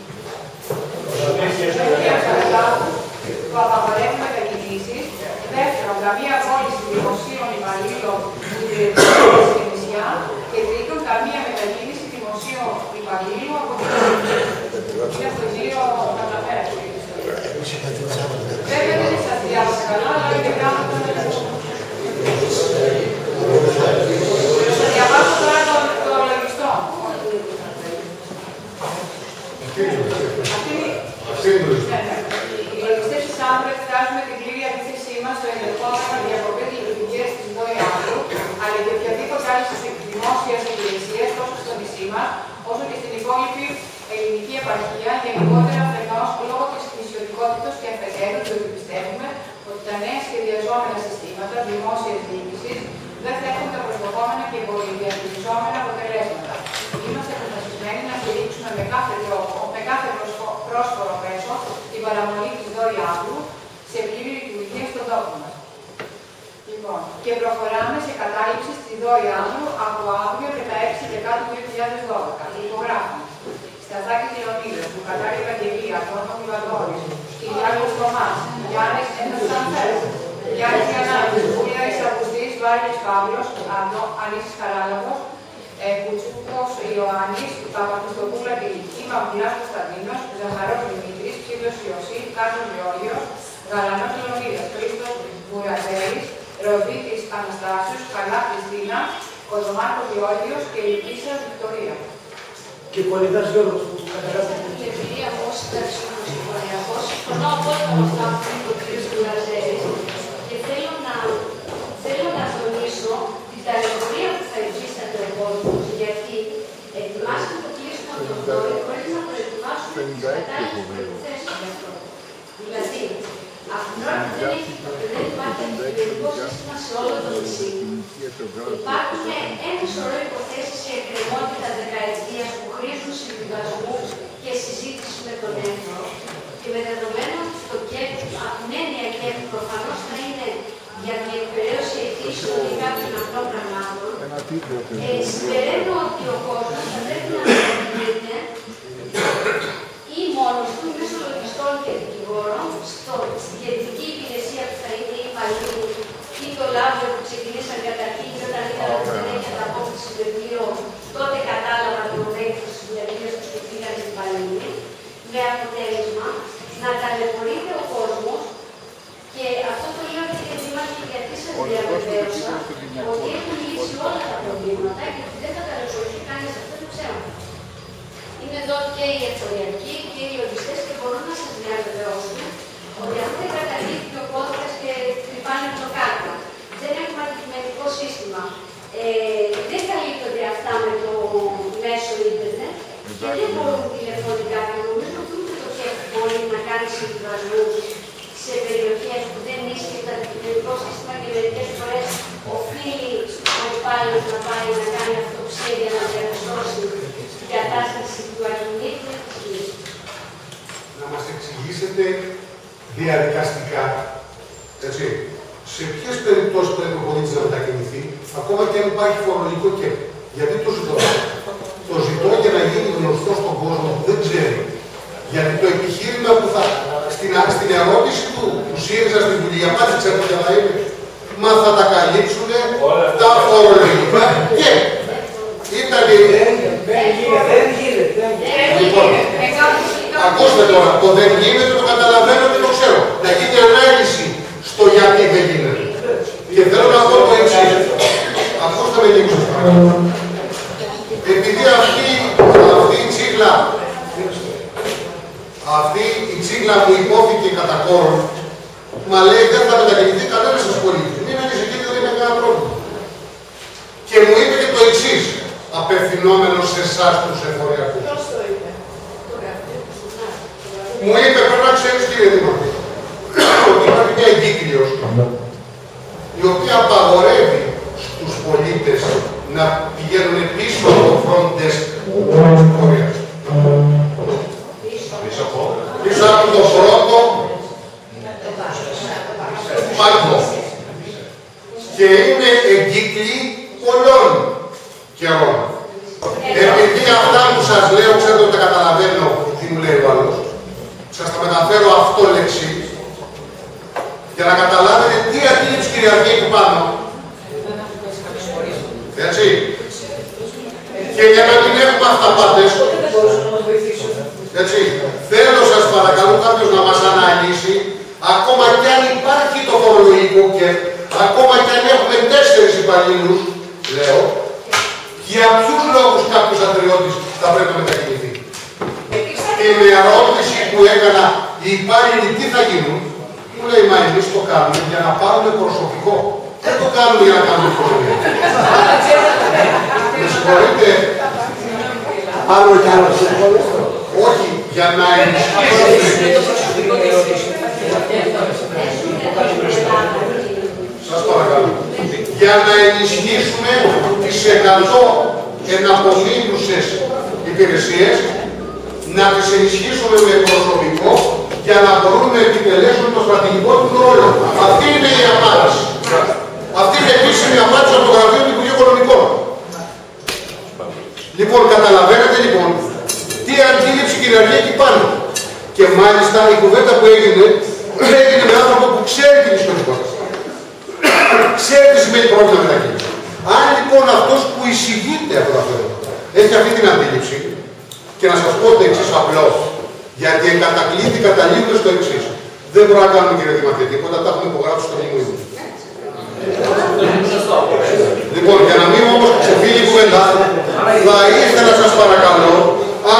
που απαγορεύουν μετακινήσεις. Δεύτερον, καμία πώληση δημοσίων υπαλλήλων που υπηρετούν στη νησιά. Και τρίτον, καμία μετακίνηση δημοσίων υπαλλήλου από την Είναι αυτό δύο καταφέρατε. Βέβαια δεν σας διάβασα καλά, αλλά είναι πράγματα Θα διαβάσω τώρα το, το λογιστό.
Αυτή είναι το
Ναι, ναι. Οι λογιστέ τη ΑΜΠΡΕ εκφράζουμε την πλήρη αντίθεσή μα στο ενδεχόμενο διακοπή τη λειτουργία τη ΔΟΗ Άμβρου, αλλά και οποιαδήποτε άλλη δημόσια υπηρεσία τόσο στο νησί μα, όσο και στην υπόλοιπη ελληνική επαρχία, γενικότερα αφενό λόγω τη νησιωτικότητα και αφετέρου, διότι πιστεύουμε ότι τα νέα σχεδιαζόμενα συστήματα δημόσιας διοίκησης δεν θα έχουν τα προσδοκόμενα και πολυδιαχειριζόμενα αποτελέσματα. Είμαστε αποφασισμένοι να στηρίξουμε με κάθε τρόπο, με κάθε προσφο- πρόσφορο μέσο την παραμονή της ΔΟΗ Άμβρου σε πλήρη λειτουργία στον τόπο μας. Λοιπόν, και προχωράμε σε κατάληψη στη ΔΟΗ Άμβρου από αύριο 16 Δεκάτου 2012. Υπογράφουμε. Σταθάκη Λεωνίδα, Μπουκατάρη Ευαγγελία, Τόνο Μιβαδόρη, Κυριάκος Θωμάς, Γιάννης Ενδοσανθέρ, Γιάννης Γιαννάκης, Βούλιαρης Αυγουστής, Βάριος Παύλος, Ανώ- Ανήσης Χαράλαμπος, ε, Κουτσούκος Ιωάννης, Παπαχριστοπούλα Κυρική, Μαυλάς Κωνσταντίνος, Ζαχαρός Δημήτρης, Ψήλος Ιωσή, Κάρλος Γεώργιος, Γαλανός Λεωνίδας, Χρήστος Μουραζέλης, Ροδίτης Αναστάσιος, Καλά Χριστίνα, Κοδομάκος Γεώργιος και Λυπίσσα Βικτωρία.
Και Πολυτάς Γιώργος που καταγράφει.
την εμπειρία μου ως συνταξιούχος συμφωνιακός, συμφωνώ απόλυτα με αυτά που είπε ο κ. Κουραζέλης και θέλω να, θέλω να τονίσω την ταλαιπωρία που θα υφίσταται ο κόσμος, γιατί ετοιμάσαμε το κλείσιμο των δόντων χωρίς να προετοιμάσουμε τις κατάλληλες προϋποθέσεις γι' αυτό. Δηλαδή, υπάρχει, δεν, έχει, δεν υπάρχει αντικειμενικό σύστημα σε όλο το νησί. Υπάρχουν ένα σωρό υποθέσει σε εκκρεμότητα δεκαετία που χρήζουν συμβιβασμού και συζήτηση με τον έθνο. Και με δεδομένο ότι το ΚΕΠ, από την έννοια ΚΕΠ, προφανώ θα είναι για την εκπαιδεύση αιτήσεων ή κάποιων απλών πραγμάτων, ε, συμπεραίνω ότι ο κόσμος θα πρέπει να αντιληφθεί ή μόνο του μέσω λογιστών και δικηγόρων στο, στην κεντρική υπηρεσία που θα είναι η υπαλλήλου ή το λάβιο που ξεκινήσαν καταρχήν και όταν είδαν ότι δεν έχει ανταπόκριση βιβλίο, τότε κατάλαβαν το μέγεθο της βιβλία τους και πήγαν στην υπαλλήλοι, με αποτέλεσμα να ταλαιπωρείται ο κόσμος. Και αυτό το λέω κύριε Δήμαρχε γιατί σα διαβεβαίωσα ότι έχουν λύσει όλα τα προβλήματα και ότι δεν θα ταλαιπωρηθεί κανείς. Αυτό το ξέρω. Είναι εδώ και οι εφοριακοί και οι λογιστέ και μπορούν να σα διαβεβαιώσουν ότι αν δεν καταλήξει ο κώδικα και τρυπάνε από το κάτω, δεν έχουμε αντικειμενικό σύστημα. Ε, δεν καλύπτονται αυτά με το μέσο ίντερνετ και δεν μπορούν τηλεφωνικά και νομίζω ότι ούτε το ΚΕΠ μπορεί να κάνει συμβιβασμού σε περιοχέ που δεν ίσχυε το αντικειμενικό σύστημα και μερικέ φορέ οφείλει ο υπάλληλο να πάει να κάνει αυτοψία για να διαπιστώσει την κατάσταση του αρχινήτου
να μας εξηγήσετε διαδικαστικά, έτσι, σε ποιες περιπτώσεις πρέπει ο πολίτης να μετακινηθεί, ακόμα και αν υπάρχει φορολογικό και. Γιατί το ζητώ. Το ζητώ για να γίνει γνωστό στον κόσμο που δεν ξέρει. Γιατί το επιχείρημα που θα, στην, στην ερώτηση του, του ΣΥΡΙΖΑ στην Βουλή, για πάτε ξέρετε ποια θα είναι, μα θα τα καλύψουν τα φορολογικά και ήταν
Δεν γίνεται, δεν γίνεται.
Λοιπόν, Ακούστε τώρα, το δεν γίνεται το καταλαβαίνω και το ξέρω. Να γίνει ανάλυση στο γιατί δεν γίνεται. Και θέλω να πω το εξή. Ακούστε με λίγο σας παρακαλώ. Επειδή αυτή, αυτή η τσίγλα, αυτή η τσίγλα που υπόθηκε κατά κόρον, μα λέει δεν θα μετακινηθεί κανένα σας πολίτη. Μην ανησυχείτε, δεν είναι κανένα πρόβλημα. Και μου είπε και το εξή, απευθυνόμενο σε εσά τους εφοριακούς.
Ποιος το είπε.
Το γραφείο του Συνάδελφου.
Μου είπε, πρέπει να ξέρεις κύριε Δήμαρχε, ότι υπάρχει μια εγκύκλειος η οποία απαγορεύει στους πολίτες να πηγαίνουν πίσω από το front desk της πορείας. Πίσω από το πρώτο πάγκο. Και είναι εγκύκλοι πολλών καιρών. Επειδή αυτά που σας λέω, ξέρετε ότι τα καταλαβαίνω τι μου λέει ο άλλος, σας τα μεταφέρω αυτό λέξη, για να καταλάβετε τι αντίληψη κυριαρχεί εκεί πάνω. Έτσι. Και για να μην έχουμε αυταπάτες, έτσι, θέλω σας παρακαλώ κάποιος να μας αναλύσει, ακόμα κι αν υπάρχει το φορολογικό και ακόμα κι αν έχουμε τέσσερις υπαλλήλους, λέω, για ποιους λόγους κάποιος ατριώτης θα πρέπει να μετακινηθεί. Την ερώτηση που έκανα, οι υπάλληλοι τι θα γίνουν, μου λέει, μα εμείς το κάνουμε για να πάρουμε προσωπικό. Δεν το κάνουμε για να κάνουμε οικονομία. Με συγχωρείτε,
Πάμε κι άλλο σύμβολο.
όχι, για να ενισχύσουμε, σας παρακαλώ, για να ενισχύσουμε τις 100 εναπομείνουσες υπηρεσίες, να τις ενισχύσουμε με προσωπικό για να μπορούν να επιτελέσουν το στρατηγικό τους ρόλο. Αυτή είναι η απάντηση. Αυτή είναι η επίσημη απάντηση από το Γραφείο του Υπουργείου Οικονομικών. Λοιπόν, καταλαβαίνετε λοιπόν τι αντίληψη κυριαρχεί εκεί πάνω. Και μάλιστα η κουβέντα που έγινε, έγινε με άνθρωπο που ξέρει την ιστορικότητα. Ξέρεις τι σημαίνει πρόβλημα μετακίνηση. Αν λοιπόν αυτός που εισηγείται από τα θέματα έχει αυτή την αντίληψη, και να σας πω το εξής απλό, γιατί εν κατακλείδη καταλήγουμε στο εξής. Δεν μπορούμε να κάνουμε κύριε Δημαρχέ τίποτα, τα έχουμε υπογράψει στο μνημείο. Λοιπόν, για να μην όμως ξεφύγει η κουβέντα, θα ήθελα να σας παρακαλώ,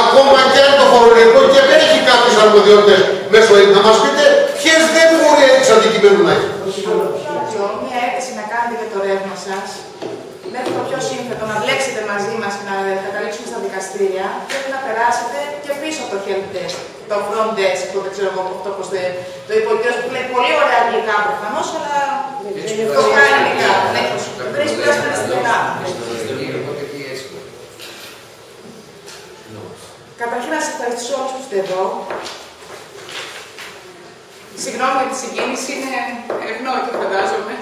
ακόμα και αν το φορολογικό και δεν έχει κάποιες αρμοδιότητες μέσω να μας πείτε ποιες δεν μπορεί εξ αντικειμένου να έχει.
Πιο μια αίτηση να κάνετε για το ρεύμα σας. Μέχρι το πιο σύνθετο να μπλέξετε μαζί μας και να καταλήξουμε στα δικαστήρια, πρέπει να περάσετε και πίσω από το help desk.
το front desk, το δεν ξέρω εγώ αυτό πώς το, το είπε ο κύριος που λέει πολύ ωραία αγγλικά προφανώς, αλλά το κάνει ελληνικά. Ναι, δεν έχει σπουδάσει στην Ελλάδα. Καταρχήν να σας ευχαριστήσω όλους που είστε εδώ. Συγγνώμη για τη συγκίνηση, είναι ευνόητο φαντάζομαι.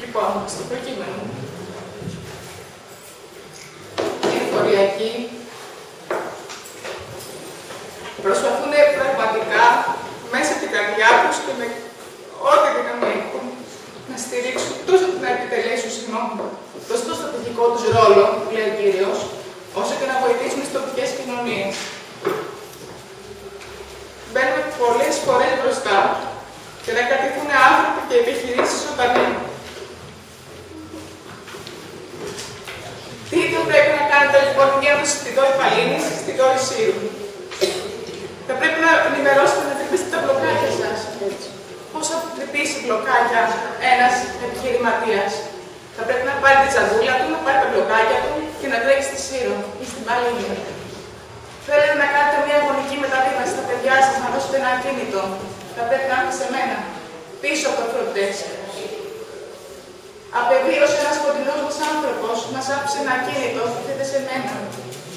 Λοιπόν, στο προκείμενο. Οι φοριακοί προσπαθούν πραγματικά μέσα από την καρδιά τους και με ό,τι δύναμη έχουν να στηρίξουν τόσο να επιτελέσουν συγγνώμη, τόσο το στρατηγικό τους ρόλο, που λέει ο κύριος, όσο και να βοηθήσουν τι τοπικές κοινωνίες. Μπαίνουμε πολλές φορές μπροστά και να κατηθούν άνθρωποι και επιχειρήσεις ζωντανοί. Τι πρέπει να κάνετε λοιπόν για να στην Τόρη Παλίνης, στην Τόρη Σύρου; Θα πρέπει να ενημερώσετε να τρυπήσετε τα μπλοκάκια σας. Πώς θα τρυπήσει μπλοκάκια ένας επιχειρηματίας; Θα πρέπει να πάρει τη τζαντούλα του, να πάρει τα μπλοκάκια του και να τρέξει στη Σύρο ή στην Παλίνη. Θέλετε να κάνετε μια γονική μεταβίβαση στα παιδιά σας, να δώσετε ένα κίνητο. Θα πρέπει να έρθει σε μένα, πίσω από το front desk. Απεβίωσε ένας κοντινό μα άνθρωπος, μας άφησε ένα κίνητο, έρθετε σε μένα.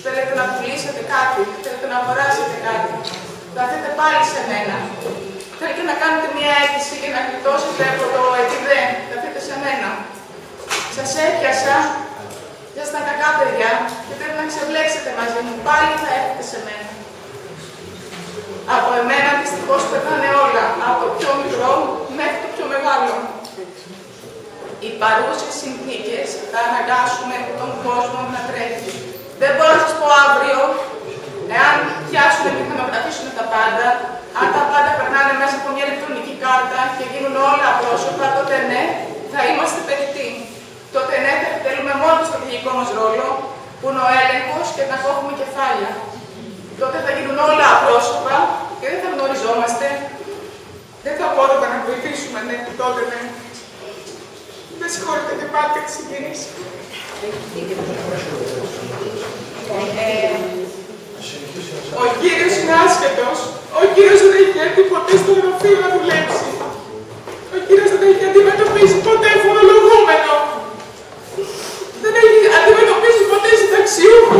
Θέλετε να πουλήσετε κάτι, θέλετε να αγοράσετε κάτι. Θα έρθετε πάλι σε μένα. Θέλετε να κάνετε μια αίτηση και να γλιτώσετε από το ΕΤΙΔΕ, θα έρθετε σε μένα. Σας έπιασα, ήσασταν κακά παιδιά και πρέπει να ξεβλέξετε μαζί μου. Πάλι θα έρθετε σε μένα. Από εμένα δυστυχώς περνάνε όλα, από το πιο μικρό μέχρι το πιο μεγάλο. Οι παρούσες συνθήκες θα αναγκάσουν τον κόσμο να τρέχει. Δεν μπορώ να σας πω αύριο, εάν πιάσουν και θα τα πάντα, αν τα πάντα περνάνε μέσα από μια ηλεκτρονική κάρτα και γίνουν όλα πρόσωπα, τότε ναι, θα είμαστε περιττοί. Τότε ναι, θα επιτελούμε μόνο το στρατηγικό μας ρόλο, που είναι ο έλεγχος και να κόβουμε κεφάλια. Τότε θα γίνουν όλα απρόσωπα και δεν θα γνωριζόμαστε. Δεν θα μπορούμε να βοηθήσουμε, ναι, τότε ναι. Με συγχωρείτε και πάλι τη συγκίνηση. Ε, ο κύριος είναι άσχετος. Ο κύριος δεν έχει έρθει ποτέ στο γραφείο να δουλέψει. Ο κύριος δεν έχει αντιμετωπίσει ποτέ φορολογούμενο. Δεν έχει αντιμετωπίσει ποτέ συνταξιούχο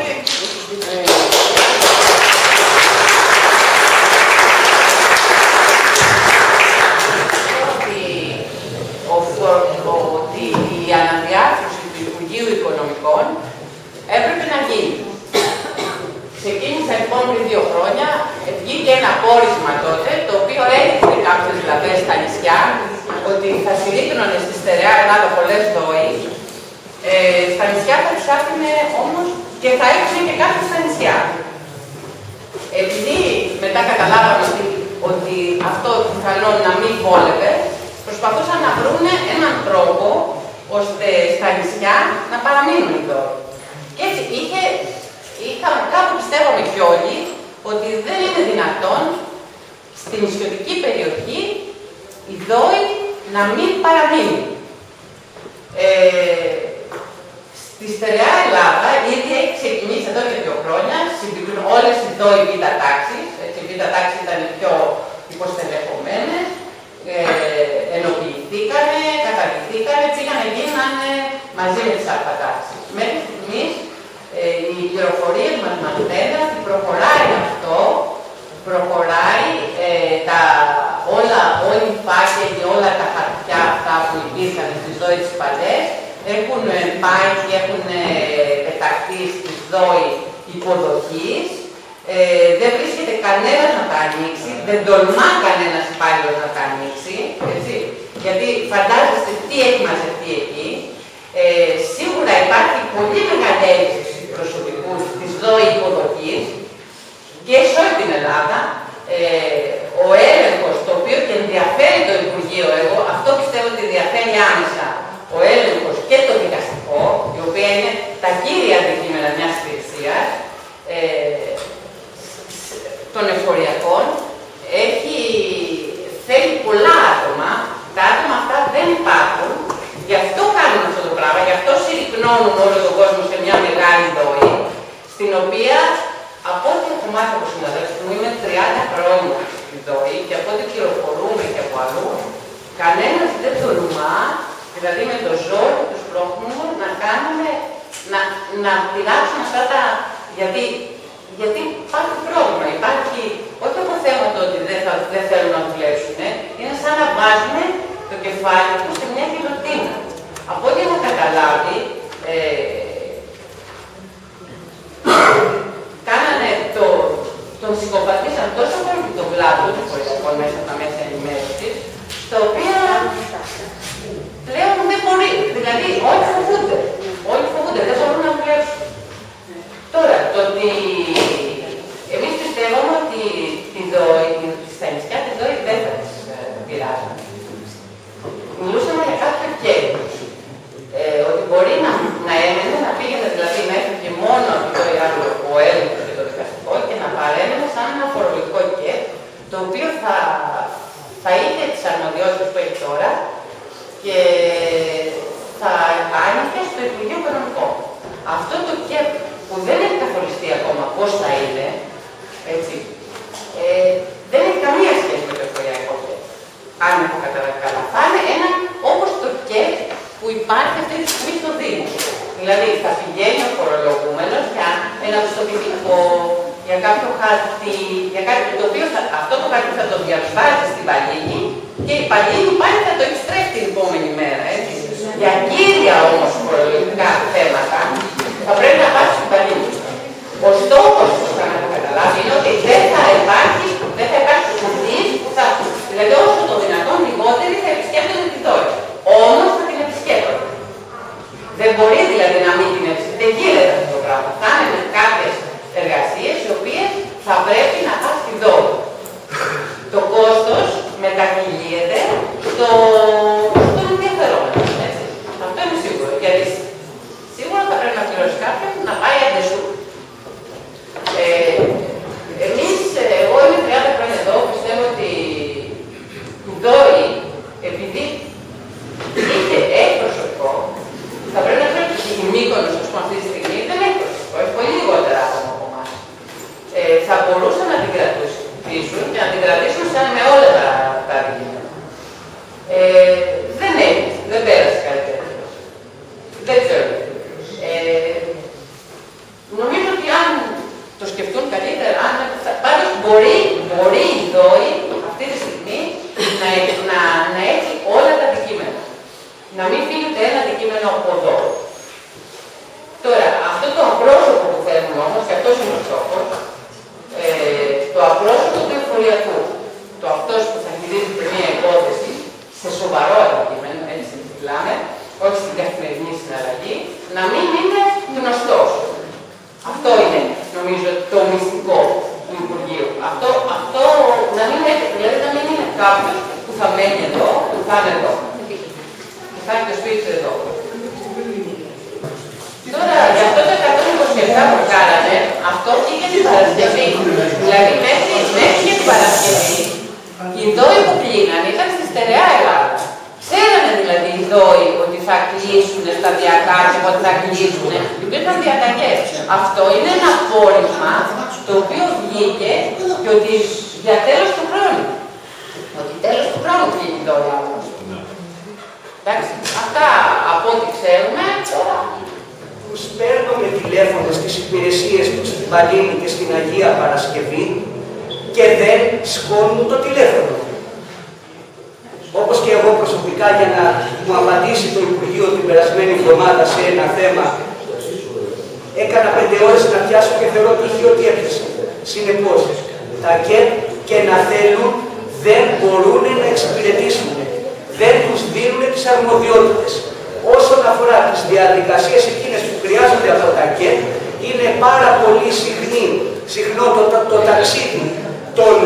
Ευχαριστώ
αυτό συρρυκνώνουν όλος τον κόσμος σε μια μεγάλη δοή, στην οποία από ό,τι έχω μάθει από συναδέλφους μου, είμαι 30 χρόνια στη δοή και από ό,τι πληροφορούμε και από αλλού, κανένας δεν τολμά, δηλαδή με το ζώο και τους πρόχνους, να κάνουμε, να, να πειράξουν αυτά τα... Γιατί γιατί υπάρχει πρόβλημα. Υπάρχει όχι από θέμα το ότι δεν, θα, δεν θέλουν να δουλέψουν, είναι σαν να βάζουν το κεφάλι τους σε μια γιλοτίνα. Από ό,τι έχω καταλάβει, ε, κάνανε το, τον συγκοπατήσαν τόσο πολύ τον κλάδο του πολιτικού μέσα από τα μέσα ενημέρωσης, στο οποίο πλέον δεν μπορεί. Δηλαδή, όλοι φοβούνται. Όλοι φοβούνται, δεν μπορούν να δουλέψουν. Τώρα, το ότι εμεί πιστεύουμε ότι τη ΔΟΗ, στα νησιά τη ΔΟΗ δεν θα τι πειράζουν. Μιλούσαμε για κάποιο κέντρο. Ε, ότι μπορεί να, να έμενε, να πήγαινε δηλαδή μέχρι και μόνο το ο έλεγχο και το δικαστικό και να παρέμενε σαν ένα φορολογικό κέντρο, το οποίο θα, θα είχε τι αρμοδιότητε που έχει τώρα και θα άνοιγε στο Υπουργείο Οικονομικών. Αυτό το κέντρο που δεν έχει καθοριστεί ακόμα πώς θα είναι, έτσι, ε, δεν έχει καμία σχέση με το εφοριακό Αν έχω καταλάβει καλά. Θα είναι ένα όπως το ΚΕΠ που υπάρχει αυτή τη στιγμή στο Δήμο. Δηλαδή θα πηγαίνει ο φορολογούμενος για ένα πιστοποιητικό, για κάποιο χάρτη, για κάτι το οποίο θα, αυτό το χάρτη θα το διαβάζεις στην Παλίνη και η Παλίνη πάλι θα το επιστρέφει την επόμενη μέρα. Έτσι. Για κύρια όμως φορολογικά θέματα, θα πρέπει να πάρει στην παλιά. Ο στόχος, θα να το καταλάβεις, είναι ότι δεν θα υπάρχει, δεν θα υπάρχει κουτί που θα. Δηλαδή, όσο το δυνατόν λιγότεροι θα επισκέπτονται τη δόκη. Όμως θα την επισκέπτονται. Δεν μπορεί δηλαδή να μην την επισκέπτονται. Δεν γίνεται αυτό το πράγμα. Θα είναι κάποιες εργασίες οι οποίες θα πρέπει να πας στη δόκη. Το κόστος μετακυλίεται στο,
θέλουν δεν μπορούν να εξυπηρετήσουν. Δεν τους δίνουν τις αρμοδιότητες. Όσον αφορά τις διαδικασίες εκείνες που χρειάζονται από τα ΚΕΠ, είναι πάρα πολύ συχνή, συχνό το, το, το ταξίδι των,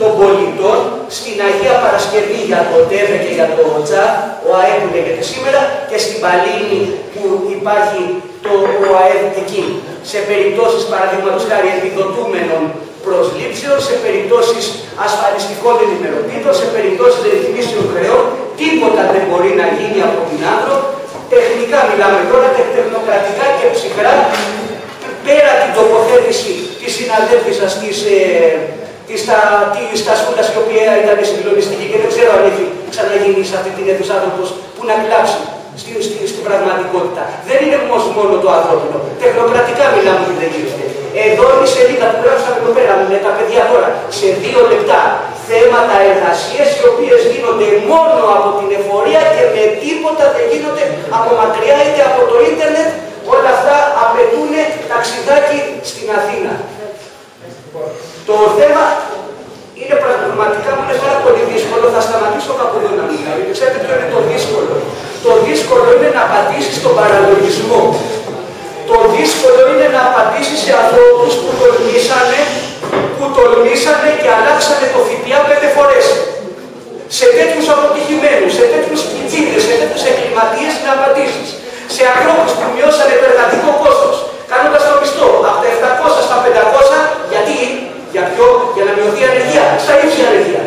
των πολιτών στην Αγία Παρασκευή για το ΤΕΒΕ και για το ΟΤΖΑ, ο ΑΕΠ που λέγεται σήμερα, και στην Παλίνη που υπάρχει το ΟΑΕΠ εκεί. Σε περιπτώσεις παραδείγματος χάρη επιδοτούμενων προσλήψεων, σε περιπτώσεις ασφαλιστικών ενημερωτήτων, σε περιπτώσεις ρυθμίσεων χρεών, τίποτα δεν μπορεί να γίνει από την άντρο. Τεχνικά μιλάμε τώρα, τεχνοκρατικά και ψυχρά, πέρα την τοποθέτηση της συναδέλφισας της ε, της Στασούλα η οποία ήταν συγκλονιστική και δεν ξέρω αν έχει ξαναγίνει σε αυτή την αίθουσα άνθρωπος που να κλάψει στην, στη, στη πραγματικότητα. Δεν είναι όμως μόνο το ανθρώπινο. Τεχνοκρατικά μιλάμε ότι δεν γίνεται. Εδώ είναι η σελίδα που γράψαμε εδώ πέρα με τα παιδιά τώρα σε δύο λεπτά. Θέματα εργασίας οι οποίες γίνονται μόνο από την εφορία και με τίποτα δεν γίνονται από μακριά είτε από το ίντερνετ. Όλα αυτά απαιτούν ταξιδάκι στην Αθήνα. Το θέμα είναι πραγματικά μου είναι πάρα πολύ δύσκολο. Θα σταματήσω από εδώ να μιλάω. Γιατί ξέρετε ποιο είναι το δύσκολο. Το δύσκολο είναι να απαντήσεις στον παραλογισμό. Το δύσκολο είναι να απαντήσεις σε ανθρώπους που τολμήσανε, που τολμήσανε και αλλάξανε το ΦΠΑ πέντε φορές. Σε τέτοιους αποτυχημένους, σε τέτοιους πιτσίδε, σε τέτοιους εγκληματίες να απαντήσεις. Σε ανθρώπους που μειώσανε το εργατικό κόστος, κάνοντας το μισθό από τα 700 στα 500, γιατί για ποιο, για να μειωθεί η ανεργία, στα ύψη ανεργία.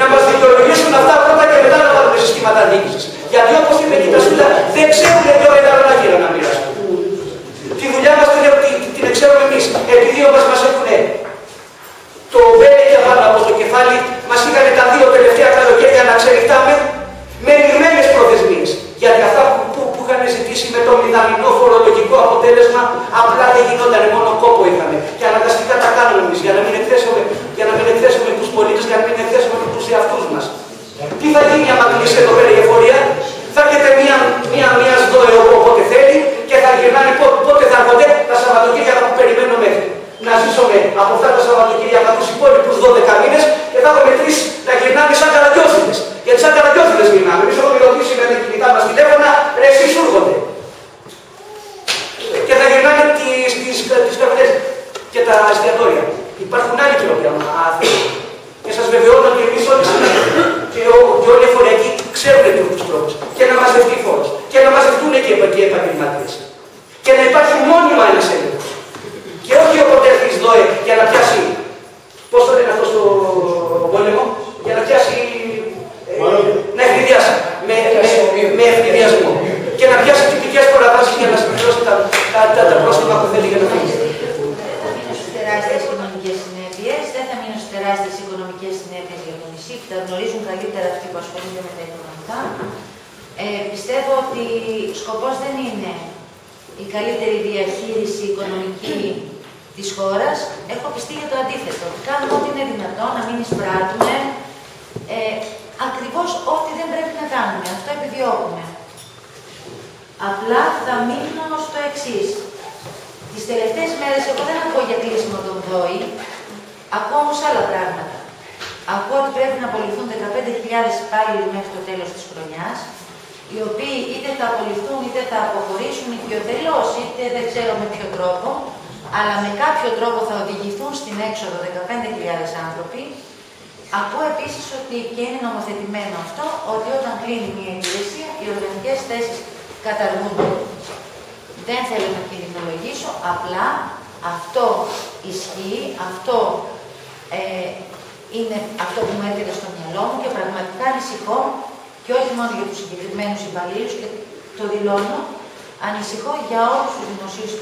Να μας δικαιολογήσουν αυτά πρώτα και μετά να βάλουμε συστήματα διοίκησης. Γιατί όπως είπε και η Τασούλα, δεν ξέρουν ποιο είναι τα γύρω να μοιράσουν. Τη δουλειά μας την, την, την ξέρουμε εμείς. Επειδή όμω μας έχουν το μπέλε πάνω από το κεφάλι, μας είχαν τα δύο τελευταία καλοκαίρια να ξεριχτάμε με λιγμένε προθεσμίες. Γιατί αυτά που, που, που είχαν ζητήσει με το μηδαμινό φορολογικό αποτέλεσμα απλά δεν γινόταν, μόνο κόπο είχαμε. Και αναγκαστικά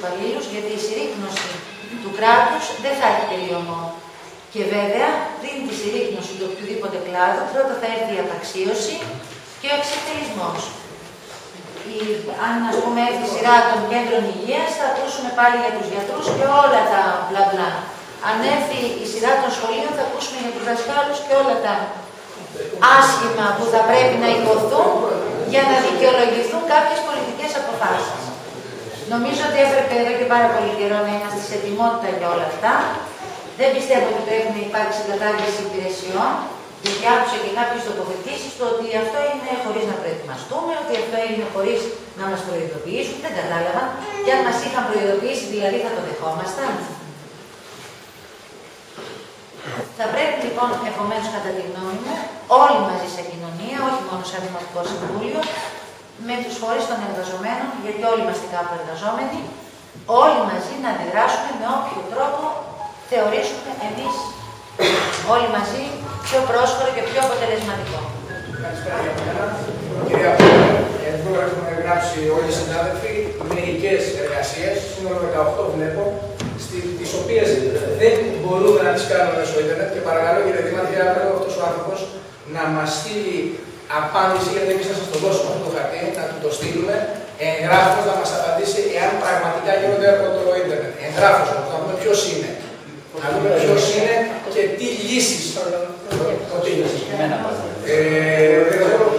τους δημοσίους υπαλλήλους γιατί η συρρήκνωση του κράτους δεν θα έχει τελειωμό. Και βέβαια, πριν τη συρρήκνωση του οποιοδήποτε κλάδου, πρώτα θα έρθει η απαξίωση και ο εξευτελισμός. αν ας πούμε έρθει η σειρά των κέντρων υγείας, θα ακούσουμε πάλι για τους γιατρούς και όλα τα μπλα μπλα. Αν έρθει η σειρά των σχολείων, θα ακούσουμε για τους δασκάλους και όλα τα άσχημα που θα πρέπει να υποθούν για να δικαιολογηθούν κάποιες πολιτικές αποφάσεις. Νομίζω ότι έπρεπε εδώ και πάρα πολύ καιρό να είμαστε σε ετοιμότητα για όλα αυτά. Δεν πιστεύω ότι πρέπει να υπάρξει κατάργηση υπηρεσιών, γιατί άκουσα και κάποιες τοποθετήσεις του ότι αυτό είναι χωρίς να προετοιμαστούμε, ότι αυτό είναι χωρίς να μας προειδοποιήσουν. Δεν κατάλαβα. Και αν μας είχαν προειδοποιήσει, δηλαδή θα το δεχόμασταν. Θα πρέπει λοιπόν, επομένως, κατά τη γνώμη μου, όλοι μαζί σε κοινωνία, όχι μόνο σαν Δημοτικό Συμβούλιο, με τους φορείς των εργαζομένων, γιατί όλοι είμαστε κάπου εργαζόμενοι, όλοι μαζί να αντιδράσουμε με όποιο τρόπο θεωρήσουμε εμείς όλοι μαζί πιο πρόσφορο και πιο αποτελεσματικό.
Καλησπέρα για μένα. Κυρία εδώ έχουμε γράψει όλοι οι συνάδελφοι μερικές εργασίες, σύνολο 18 βλέπω, τις οποίες δεν μπορούμε να τις κάνουμε μέσω Ιντερνετ και παρακαλώ κύριε Δήμαρχε, αύριο αυτός ο άνθρωπος να μας στείλει απάντηση, γιατί εμείς θα σας το δώσουμε αυτό το χαρτί, να του το στείλουμε, εγγράφος να μας απαντήσει εάν πραγματικά γίνονται από το Ιντερνετ. Εγγράφος, να δούμε ποιος είναι. Να δούμε ποιος είναι και τι λύσεις προτείνει. Ε,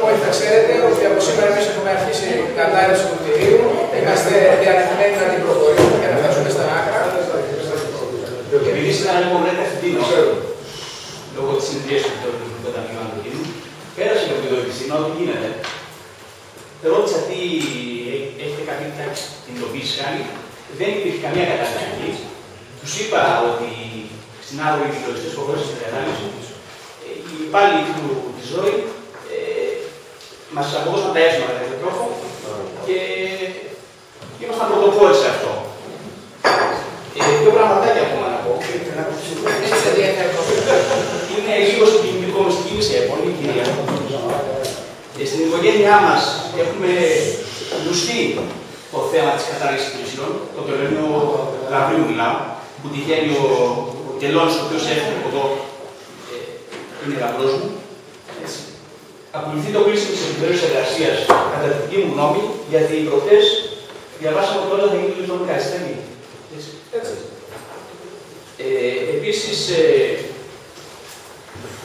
όλοι θα ξέρετε ότι από σήμερα εμείς έχουμε αρχίσει κατάρρευση του κτηρίου. Είμαστε διατεθειμένοι να την προχωρήσουμε και να φτάσουμε στα άκρα.
Επειδή ήταν λοιπόν ένα καθηγητή, λόγω της συνδυασίας του Ευρωπαϊκού Ταμείου Αντοκίνου, πέρασε με την ειδοποίηση, μα ό,τι γίνεται. Ρώτησα τι έχετε κάποια ειδοποίηση κάνει, δεν υπήρχε καμία κατάσταση. Τους είπα ότι στην άλλη δικαιολογιστέ που χωρί την ανάλυση, οι υπάλληλοι του της ζωή ε, μας αποδώσαν τα έσοδα κατά τρόπος και ήμασταν πρωτοπόροι σε αυτό. Ε, δύο πραγματάκια ακόμα να πω. Είναι λίγο στην κομμουνιστική εποχή, κυρία. Και στην οικογένειά μα έχουμε λουστεί το θέμα τη κατάργηση υπηρεσιών, το τελευταίο Γαβρίου μιλάω, που τυχαίνει ο, ο Τελώνης, ο οποίος έρχεται από εδώ, ε, είναι γαμπρός μου. Ακολουθεί το κλείσιμο της επιθεώρηση εργασίας, κατά τη δική μου γνώμη, γιατί οι προχτέ διαβάσαμε ότι όλα θα γίνει ηλεκτρονικά, έτσι δεν είναι. Έτσι. Ε, Επίσης, ε,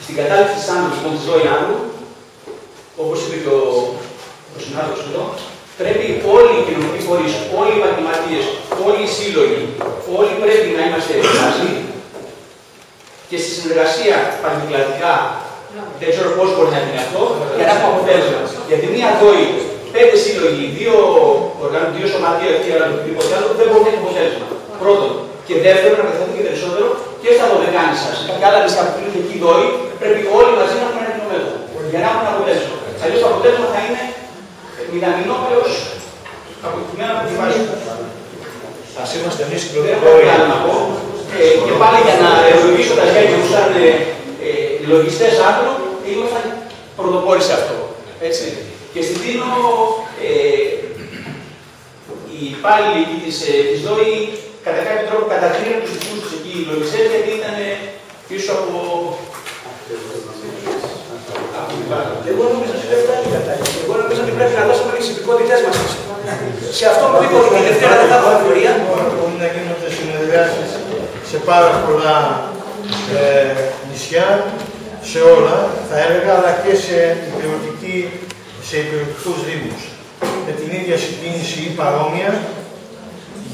στην κατάληψη της άντρου, λοιπόν, της ζωή άντρου, όπω είπε και ο, ο συνάδελφο εδώ, πρέπει όλοι οι κοινωνικοί φορεί, όλοι οι επαγγελματίε, όλοι οι σύλλογοι, όλοι πρέπει να είμαστε μαζί και στη συνεργασία πανεπιστημιακά δεν ξέρω πώ μπορεί να γίνει αυτό, για να έχουμε αποτέλεσμα. Γιατί μία δόη, πέντε σύλλογοι, δύο οργάνωση, δύο σωματεία, οτιδήποτε άλλο, δεν μπορεί να έχει αποτέλεσμα. Πρώτον. Και δεύτερον, να καθόμαστε και περισσότερο και στα δωδεκάνη σα. Και άλλα νησιά που είναι εκεί δόη, πρέπει όλοι μαζί να έχουμε ένα κοινό Για να έχουμε αποτέλεσμα. Αλλιώ το αποτέλεσμα θα είναι μηδαμινό έω αποτυχημένο από τη βάση.
Α είμαστε εμεί και
Δεν έχω άλλο να πω. Ε, και πάλι για να ευλογήσω τα σχέδια μου σαν ε, ε, λογιστέ άντρου, ήμασταν πρωτοπόροι σε αυτό. Έτσι. Και στην Τίνο ε, οι υπάλληλοι τη ε, ΔΟΗ κατά κάποιο τρόπο κατακρίνουν του δικού του εκεί λογιστέ γιατί ήταν πίσω από.
Εγώ νομίζω ότι δεν φτάνει η κατάσταση. Εγώ νομίζω ότι πρέπει να δώσουμε τι υπηκότητέ μα. Σε αυτό που είπα ότι η Δευτέρα δεν θα έχω ευκαιρία.
Μπορεί να γίνονται συνεδριάσει σε πάρα πολλά ε, νησιά, σε όλα, θα έλεγα, αλλά και σε, σε υπηρετικού δήμους. Με την ίδια συγκίνηση ή παρόμοια,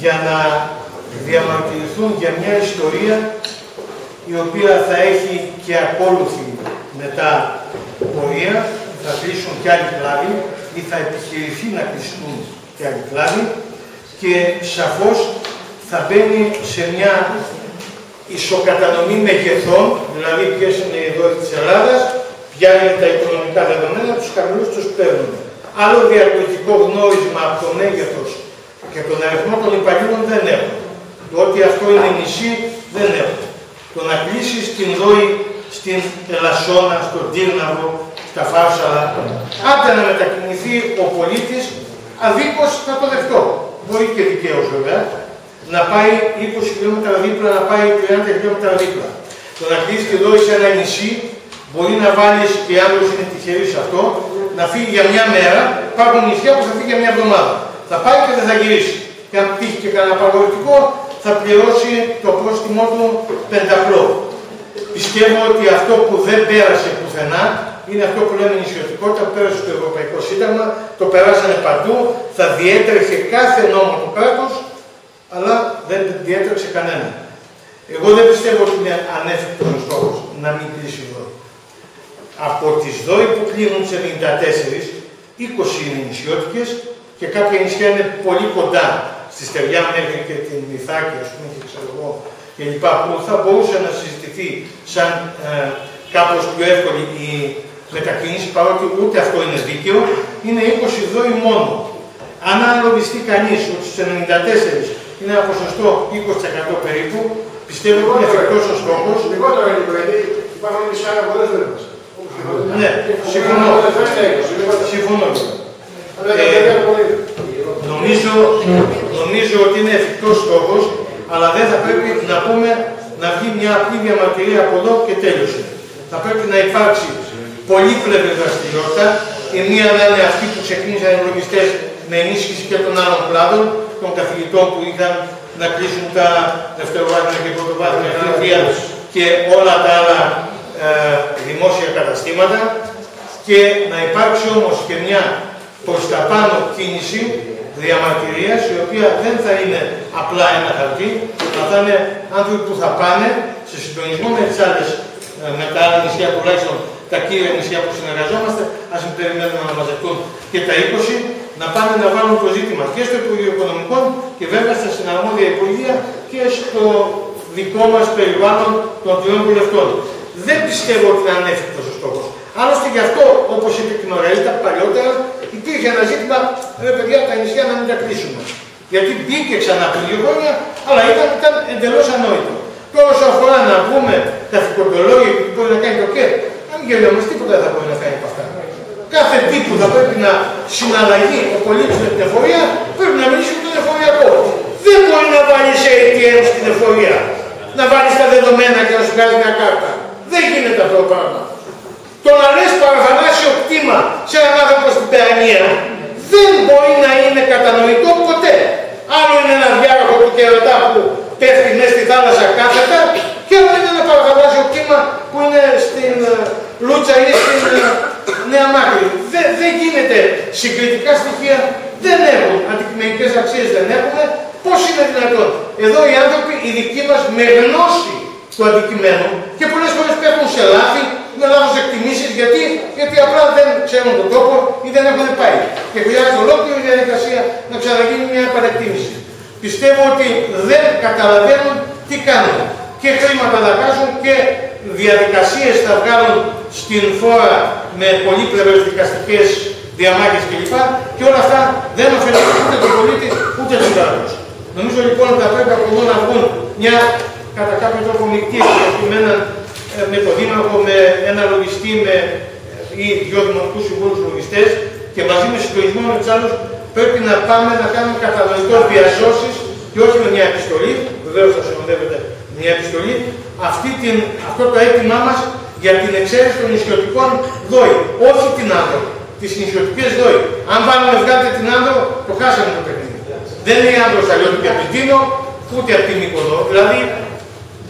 για να διαμαρτυρηθούν για μια ιστορία η οποία θα έχει και ακόλουθη μετά πορεία, θα κλείσουν και άλλοι κλάδοι ή θα επιχειρηθεί να κλειστούν και άλλοι κλάδοι και σαφώς θα μπαίνει σε μια ισοκατανομή μεγεθών, δηλαδή ποιες είναι οι δόθη της Ελλάδας, ποια είναι τα οικονομικά δεδομένα, τους χαμηλούς τους παίρνουν. Άλλο διακριτικό γνώρισμα από το μέγεθος και τον αριθμό των υπαλλήλων δεν έχουν. Το ότι αυτό είναι νησί δεν έχουν. Το να κλείσεις την δόη στην Ελασσόνα, στον Τύρναβο, στα Φάρσαλα, άντε να μετακινηθεί ο πολίτης, αδίκως θα το δεχτώ. Μπορεί και δικαίως βέβαια, να πάει 20 χιλιόμετρα δίπλα, να πάει 30 χιλιόμετρα δίπλα. Το να κλείσει τη δόη σε ένα νησί, μπορεί να βάλεις και άλλο είναι τυχερή σε αυτό, να φύγει για μια μέρα, υπάρχουν νησιά που θα φύγει για μια εβδομάδα. Θα πάει και δεν θα γυρίσει. Και αν τύχει και κανένα απαγορευτικό, θα πληρώσει το πρόστιμό του πενταπλό. Πιστεύω ότι αυτό που δεν πέρασε πουθενά είναι αυτό που λέμε νησιωτικότητα που πέρασε στο Ευρωπαϊκό Σύνταγμα, το περάσανε παντού, θα διέτρεχε κάθε νόμο του κράτους, αλλά δεν διέτρεξε κανένα. Εγώ δεν πιστεύω ότι είναι ανέφικτος ο στόχος να μην κλείσει η ΔΟΗ. Από τις ΔΟΗ που κλείνουν σε 94, 20 είναι νησιώτικες και κάποια νησιά είναι πολύ κοντά στη στεριά μέχρι και την Μυθάκη, ας πούμε, και ξέρω εγώ, και λοιπά, που θα μπορούσε να συζητηθεί σαν ε, κάπως πιο εύκολη η μετακίνηση, παρότι ούτε αυτό είναι δίκαιο, είναι 20 δόη μόνο. Αν αναλογιστεί κανείς ότι στους 94 είναι ένα ποσοστό 20% περίπου, πιστεύω ότι είναι εφικτός ο στόχος.
Λιγότερο είναι γιατί υπάρχουν νησιά πολλέ δεν
Ναι, συμφωνώ. Συμφωνώ. Ε, νομίζω, νομίζω ότι είναι εφικτός στόχος, αλλά δεν θα πρέπει να πούμε να βγει μια απλή διαμαρτυρία από εδώ και τέλειωσε. Θα πρέπει να υπάρξει πολύπλευρη δραστηριότητα. Η μία να είναι αυτή που ξεκίνησαν οι λογιστές με ενίσχυση και των άλλων κλάδων, των καθηγητών που είχαν να κλείσουν τα δευτεροβάθμια και πρωτοβάθμια γραφεία και όλα τα άλλα ε, δημόσια καταστήματα και να υπάρξει όμως και μια προς τα πάνω κίνηση διαμαρτυρίας η οποία δεν θα είναι απλά ένα χαρτί, αλλά θα είναι άνθρωποι που θα πάνε σε συντονισμό με τις άλλες, ε, με τα άλλα νησιά τουλάχιστον τα κύρια νησιά που συνεργαζόμαστε, ας μην περιμένουμε να μαζευτούν και τα 20, να πάνε να βάλουν το ζήτημα και στο Υπουργείο Οικονομικών και βέβαια στα συναρμόδια Υπουργεία και στο δικό μας περιβάλλον των τριών βουλευτών. Δεν πιστεύω ότι είναι ανέφικτο ο στόχος. Άλλωστε γι' αυτό, όπως είπε και η Μαργαρίτα παλιότερα, υπήρχε ένα ζήτημα, ρε παιδιά, τα νησιά να μην τα κλείσουμε. Γιατί μπήκε ξανά πριν δύο χρόνια, αλλά ήταν, ήταν εντελώς ανόητο. Τώρα, όσο αφορά να πούμε τα φυκοντολόγια και τι μπορεί να κάνει το ΚΕΤ, αν γελιόμαστε, τίποτα δεν θα μπορεί να κάνει από αυτά. Κάθε τύπου θα πρέπει να συναλλαγεί ο πολίτης με την εφορία, πρέπει να μιλήσει με τον εφοριακό. Δεν μπορεί να βάλει σε ATM στην εφορία. Να βάλεις τα δεδομένα και να σου κάνει μια κάρτα. Δεν γίνεται αυτό το πράγμα. Το να λες παραθαλάσσιο κτήμα σε έναν άνθρωπο στην Παιανία δεν μπορεί να είναι κατανοητό ποτέ. Άλλο είναι ένα διάρροχο του κερατά που πέφτει μέσα στη θάλασσα κάθετα και άλλο είναι ένα παραθαλάσσιο κτήμα που είναι στην ε, Λούτσα ή στην ε, Νέα Μάκρη. Δεν, δεν γίνεται συγκριτικά στοιχεία, δεν έχουν, αντικειμενικές αξίες δεν έχουν. Πώς είναι δυνατόν; Εδώ οι άνθρωποι, οι δικοί μας, με γνώση του αντικειμένου και πολλές φορές πέφτουν σε λάθη, με λάθος εκτιμήσεις, γιατί, γιατί απλά δεν ξέρουν τον τόπο ή δεν έχουν πάει. Και χρειάζεται ολόκληρη διαδικασία να ξαναγίνει μια επανεκτίμηση. Πιστεύω ότι δεν καταλαβαίνουν τι κάνουν. Και χρήματα θα κάσουν και διαδικασίες θα βγάλουν στην φόρα με πολύπλευρες δικαστικές διαμάχες κλπ. Και όλα αυτά δεν ωφελούν ούτε τον πολίτη ούτε τον κράτος. Νομίζω λοιπόν ότι θα πρέπει από εδώ να βγουν μια κατά κάποιο τρόπο μεικτή με, ε, με το Δήμαρχο, με ένα λογιστή με, ή δυο δημοτικούς συμβούλους λογιστές και μαζί με συντονισμό με τους άλλους πρέπει να πάμε να κάνουμε κατανοητό διασώσεις και όχι με μια επιστολή, βεβαίως θα συνοδεύεται μια επιστολή, αυτή την, αυτό το αίτημά μας για την εξαίρεση των νησιωτικών δόη. Όχι την άντρο, τις νησιωτικές δόη. Αν βάλουμε βγάλετε την άντρο, το χάσαμε το παιχνίδι. Δεν είναι άντρο αλλιώτικη από την Τίνο, ούτε από την Μυκονό. Δηλαδή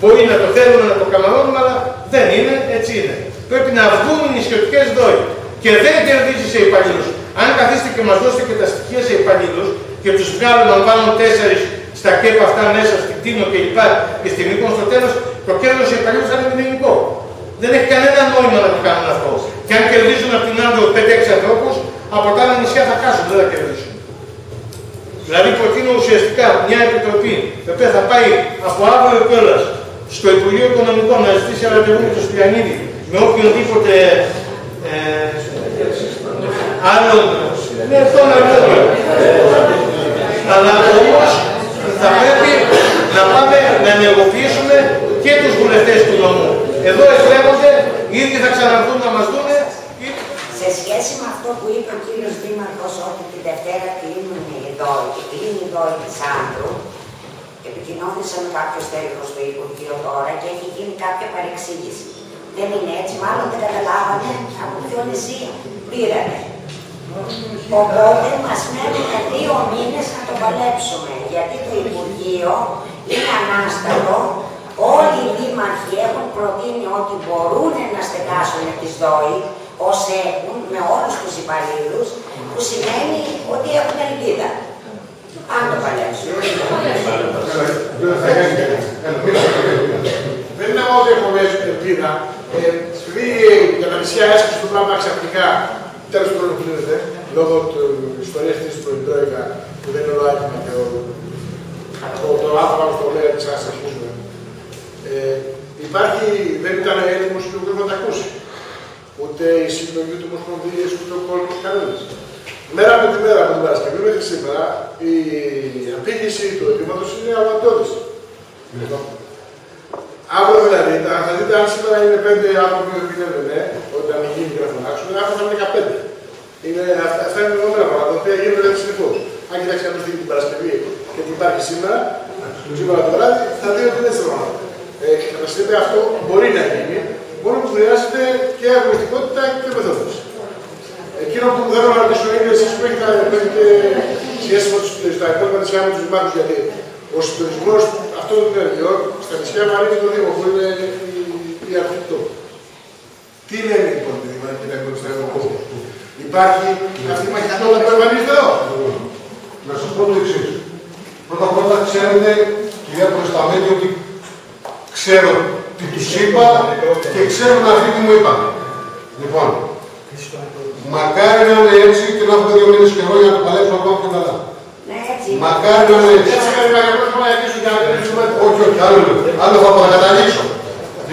Μπορεί να το θέλουμε να το καμαρώνουμε, αλλά δεν είναι, έτσι είναι. Πρέπει να βγουν οι νησιωτικές δόοι. Και δεν κερδίζει σε υπαλλήλους. Αν καθίστε και μας δώσετε και τα στοιχεία σε υπαλλήλους και τους βγάλουμε να βάλουν τέσσερις στα κέπ αυτά μέσα, στην Τίνο και λοιπά και στη Μήκο στο τέλος, το κέρδο σε υπαλλήλου θα είναι μηδενικό. Δεν έχει κανένα νόημα να το κάνουν αυτό. Και αν κερδίζουν από την άντρο 5-6 ανθρώπους, από τα άλλα νησιά θα κάσουν, δεν θα κερδίσουν. Δηλαδή προτείνω ουσιαστικά μια επιτροπή, η οποία θα πάει από αύριο κιόλας στο Υπουργείο Οικονομικών να ζητήσει ένα ραντεβού με τον Στυλιανίδη, με οποιονδήποτε ε, άλλο. Ναι, αυτό να Αλλά όμως θα πρέπει να πάμε να ενεργοποιήσουμε και τους βουλευτές του νομού. Εδώ εκλέγονται, ήδη θα ξαναρθούν να μας δούνε.
Σε σχέση με αυτό που είπε ο κύριος Δήμαρχος ότι τη Δευτέρα κλείνουν οι δόοι και κλείνει η δόη της Άντρου, επικοινώνησα με κάποιο τέλεχο στο Υπουργείο τώρα και έχει γίνει κάποια παρεξήγηση. Δεν είναι έτσι, μάλλον δεν καταλάβανε από ποιο νησί πήρανε. Οπότε μας μένουν δύο μήνες να το παλέψουμε, γιατί το Υπουργείο είναι ανάστατο. Όλοι οι δήμαρχοι έχουν προτείνει ότι μπορούν να στεγάσουν τις ΔΟΗ ως έχουν με όλους τους υπαλλήλους, που σημαίνει ότι έχουν ελπίδα. Αν το παλέψουν.
Δεν είναι μόνο ότι έχουμε ελπίδα. Επειδή για τα νησιά έσκασε το πράγμα ξαφνικά, τέλος του χρόνου κλείνεται, λόγω της ιστορίας τη του Τρόικα, που δεν είναι όλο άτομα και το, το άνθρωπος στο λέει τη αρχίζουμε. Ε, υπάρχει, δεν ήταν έτοιμος και ο να τα ακούσει. Ούτε η συλλογή του Ομοσπονδία, ούτε ο κόσμος κανένα. Μέρα με τη μέρα από την Παρασκευή μέχρι σήμερα η απήγηση του αιτήματος είναι αλματώδη. Αύριο δηλαδή, θα δείτε αν σήμερα είναι πέντε άνθρωποι που πηγαίνουν, ναι, όταν γίνει και να φωνάξουν, αύριο θα είναι 15. Είναι, αυτά είναι δεδομένα πράγματα, τα οποία γίνονται συνεχώς. Αν κοιτάξει κάποιο την Παρασκευή και τι υπάρχει σήμερα, σήμερα το βράδυ, θα δει ότι είναι έτσι πράγματα. Ε, Καταστείτε αυτό μπορεί να γίνει, μόνο που χρειάζεται και αγωνιστικότητα και μεθόδους. Εκείνο που θέλω να ρωτήσω είναι εσείς που έχετε σχέση με τα υπόλοιπα νησιά με του δημάρχου, γιατί ο συντονισμός αυτών των ενεργειών στα νησιά Μαρίνη το Δήμο, που είναι η αρχή του Τι λένε λοιπόν οι δημάρχοι να εκπαιδευτούν Υπάρχει αυτή η μαχητότητα που εμφανίζεται εδώ.
Να σα πω το εξής. Πρώτα απ' όλα ξέρετε, κυρία Προσταμένη, ότι ξέρω τι τους είπα και ξέρουν αυτοί τι μου είπαν. Λοιπόν, μακάρι να είναι έτσι και να έχουμε δύο μήνες καιρό για να το παλέψουμε ακόμα πιο καλά. Μακάρι να είναι έτσι. Όχι, όχι, άλλο, άλλο θα παρακαταλήξω.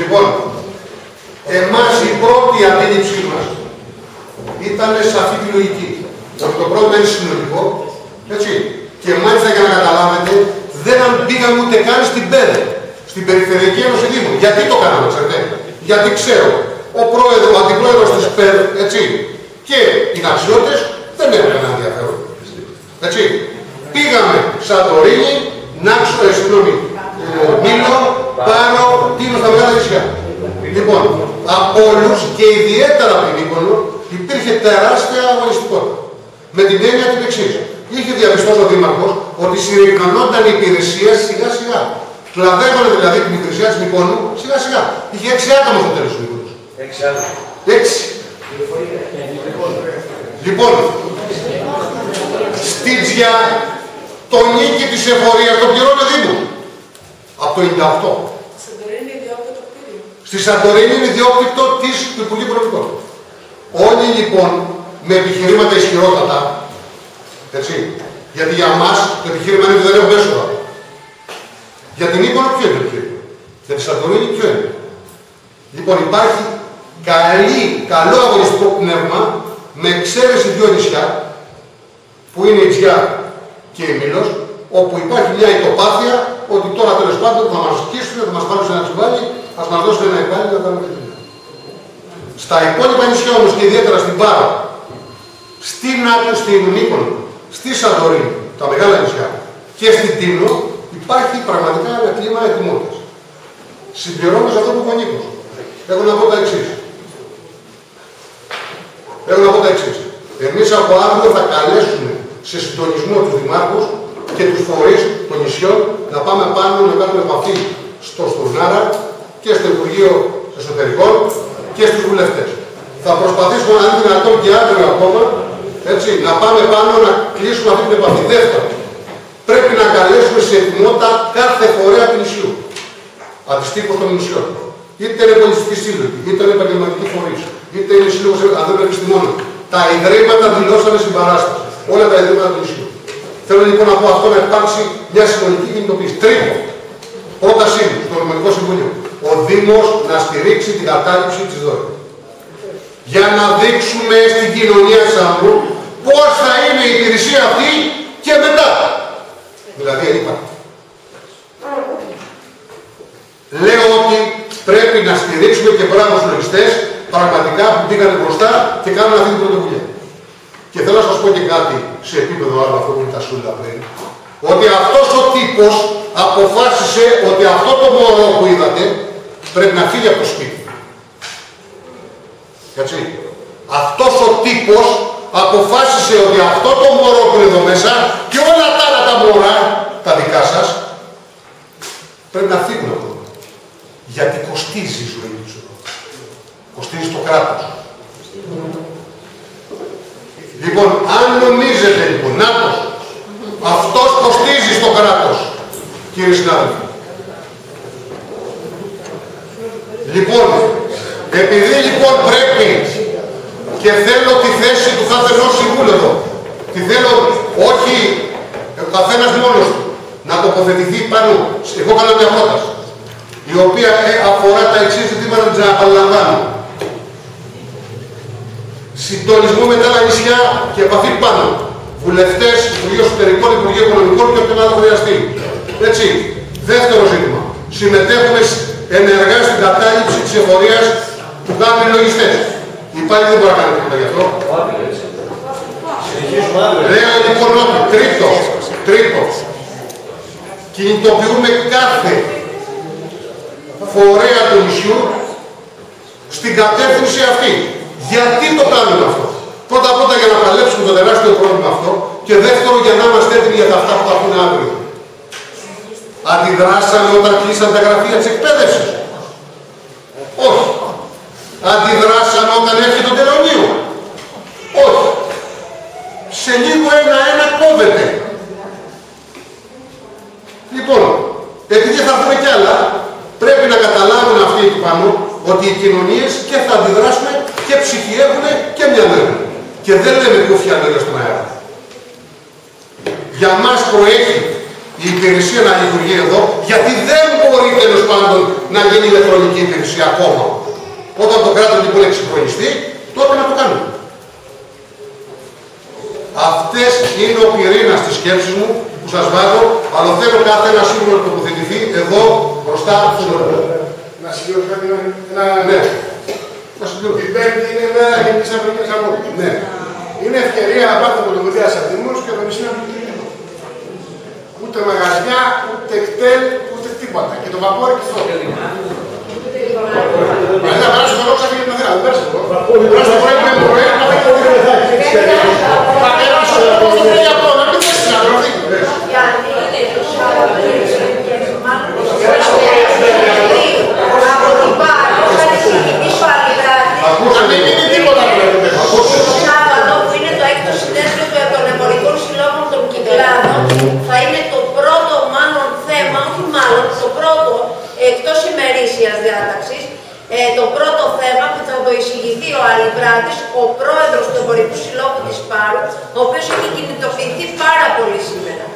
Λοιπόν, εμάς η πρώτη αντίληψή μας ήταν σε αυτή τη λογική. Ότι το πρόβλημα είναι συνολικό, έτσι. Και μάλιστα για να καταλάβετε, δεν πήγαμε ούτε καν στην ΠΕΔΕ, στην Περιφερειακή Ένωση Δήμου. Γιατί το κάναμε, ξέρετε; Γιατί ξέρω, ο πρόεδρος, ο αντιπρόεδρος της ΠΕΔ, έτσι, και οι ναξιώτες δεν έχουν κανένα ενδιαφέρον. Έτσι. Πήγαμε Σαντορίνη, Νάξο, ε, συγγνώμη, ε, Μήλο, Πάρο, Τίνο στα μεγάλα νησιά. Λοιπόν, από όλους και ιδιαίτερα από την Μύκονο υπήρχε τεράστια αγωνιστικότητα. Με την έννοια την εξής. Είχε διαπιστώσει ο Δήμαρχος ότι συρρυκνωνόταν η υπηρεσία σιγά σιγά. Κλαδεύανε δηλαδή την υπηρεσία της Μυκόνου σιγά σιγά. Είχε έξι άτομα στο τέλος του Μυκόνου.
Έξι άτομα.
Έξι. Λοιπόν, στη Τζιά το νίκη της εφορίας το πληρώνει ο Δήμο. Από το 98. Στη Σαντορίνη είναι ιδιόκτητο της του Υπουργείου Οικονομικών. Όλοι λοιπόν με επιχειρήματα ισχυρότατα, έτσι, γιατί για μας το επιχείρημα είναι ότι δεν έχουμε έσοδα. Για την Ήπειρο ποιο είναι το επιχείρημα; Για τη Σαντορίνη ποιο είναι; Λοιπόν υπάρχει καλή, καλό αγωνιστικό πνεύμα με εξαίρεση δύο νησιά που είναι η Τζιά και η Μήλος, όπου υπάρχει μια ητοπάθεια ότι τώρα τέλος πάντων θα μας σκίσουν, θα μας πάρουν σε ένα τσουβάλι, ας μας δώσουν ένα υπάλληλο να κάνουμε δουλειά. Στα υπόλοιπα νησιά όμως και ιδιαίτερα στην Πάρα, στην Άτου, στην Μύκονο, στη Σαντορίνη, τα μεγάλα νησιά και στην Τίνο υπάρχει πραγματικά ένα κλίμα ετοιμότητας. Συμπληρώνοντα αυτό που είπε ο Νίκος. Έχω να πω τα εξής. Έχω να πω τα εξής. Εμείς από αύριο θα καλέσουμε σε συντονισμό τους δημάρχους και τους φορείς των νησιών να πάμε πάνω να κάνουμε επαφή στο Στουρνάρα και στο Υπουργείο Εσωτερικών και στους βουλευτές. Θα προσπαθήσουμε να είναι δυνατόν και αύριο ακόμα έτσι, να πάμε πάνω να κλείσουμε αυτή την επαφή. Δεύτερον, πρέπει να καλέσουμε σε ετοιμότητα κάθε φορέα του νησιού. Αντιστοίχως των νησιών. Είτε είναι πολιτιστική σύλλογη, είτε είναι επαγγελματική φορή, είτε είναι σύλλογος αδέρφων επιστημόνων. Τα ιδρύματα δηλώσανε συμπαράσταση. Όλα τα ιδρύματα του νησιού. Θέλω λοιπόν να πω αυτό να υπάρξει μια συνολική κινητοποίηση. Τρίτο, πρότασή μου στον Οικονομικό Συμβούλιο. Ο Δήμος να στηρίξει την κατάληψη της ΔΟΗ. Για να δείξουμε στην κοινωνία της Αμβρού πώς θα είναι η υπηρεσία αυτή και μετά. Δηλαδή, είπα. Λέω ότι πρέπει να στηρίξουμε και μπράβο στους λογιστές πραγματικά που πήγανε μπροστά και κάνουν αυτή την πρωτοβουλία. Και θέλω να σας πω και κάτι σε επίπεδο άλλο αυτό που είναι τα σούλα πριν. Ότι αυτός ο τύπος αποφάσισε ότι αυτό το μωρό που είδατε πρέπει να φύγει από το σπίτι. Έτσι. Αυτός ο τύπος αποφάσισε ότι αυτό το μωρό που είναι εδώ μέσα και όλα τα άλλα τα μωρά, τα δικά σας, πρέπει να φύγουν από εδώ. Γιατί κοστίζει η ζωή τους εδώ. Κοστίζει το κράτος. Λοιπόν, αν νομίζετε λοιπόν, νάτος, αυτός κοστίζει στο κράτος, κύριε συνάδελφοι. Λοιπόν, επειδή λοιπόν πρέπει και θέλω τη θέση του κάθε ενός συμβούλου εδώ, τη θέλω όχι ο καθένας μόνος του, να τοποθετηθεί πάνω, εγώ κάνω μια πρόταση, η οποία ε, αφορά τα εξής ζητήματα να τις επαναλαμβάνω. Συντονισμό με τα άλλα νησιά και επαφή πάνω. Βουλευτές, Υπουργείο Εσωτερικών, Υπουργείο Οικονομικών και ό,τι άλλο χρειαστεί. Έτσι. Δεύτερο ζήτημα. Συμμετέχουμε ενεργά στην κατάληψη της εφορίας που κάνουν οι λογιστές. Υπάρχει δεν μπορεί να κάνει τίποτα γι' αυτό. Λέω λοιπόν ότι τρίτο, τρίτο, κινητοποιούμε κάθε φορέα του νησιού στην κατεύθυνση αυτή. Γιατί το κάνουμε αυτό; Πρώτα απ' όλα για να παλέψουμε το τεράστιο πρόβλημα αυτό και δεύτερο για να είμαστε έτοιμοι για τα αυτά που θα πούνε αύριο. Αντιδράσαμε όταν κλείσαν τα γραφεία της εκπαίδευσης. Όχι. Αντιδράσαμε όταν έφυγε το τελωνίο. Όχι. Σε λίγο ένα-ένα κόβεται. Λοιπόν, επειδή θα δούμε κι άλλα, πρέπει να καταλάβουν αυτοί εκεί πάνω ότι οι κοινωνίες και θα αντιδράσουν και ψυχιεύουν και μυαλεύουν. Και δεν λέμε κουφιά λόγια στον αέρα. Για μας προέχει η υπηρεσία να λειτουργεί εδώ, γιατί δεν μπορεί τέλος πάντων να γίνει ηλεκτρονική υπηρεσία ακόμα. Όταν το κράτος λοιπόν εξυγχρονιστεί, τότε να το κάνουμε. Αυτές είναι ο πυρήνας της σκέψης μου που σας βάζω, αλλά θέλω κάθε ένα σίγουρο να τοποθετηθεί εδώ μπροστά στον λόγο.
Να συμπληρώσω κάτι, ένα...
Ναι. Να συμπληρώσω.
Η Πέμπτη είναι η μέρα για τις Αφρικές Αμμόδιες.
Ναι.
Είναι ευκαιρία να πάρετε πρωτοβουλία σαν Δήμος και το νησί να μην κλείνει. Ούτε μαγαζιά, ούτε κτέλ, ούτε τίποτα. Και το βαπόρι και αυτό. Μα δεν θα περάσει το λόγο σαν για την Αθήνα, δεν πέρασε το λόγο. Περάσει το πρωί με πρωί, να φύγει το πρωί. Θα περάσει το λόγο στο πρωί από να μην θέσει να τρωθεί. Να μην μείνει τίποτα
Το Σάββατο που είναι το έκτο συνέδριο των εμπορικών συλλόγων των Κυκλάδων θα είναι το πρώτο μάλλον θέμα, όχι μάλλον, το πρώτο εκτός ημερήσιας διάταξης, ε, το πρώτο θέμα που θα το εισηγηθεί ο Αλιβράτης, ο πρόεδρος του Εμπορικού Συλλόγου της Πάρου, ο οποίος έχει κινητοποιηθεί πάρα πολύ σήμερα.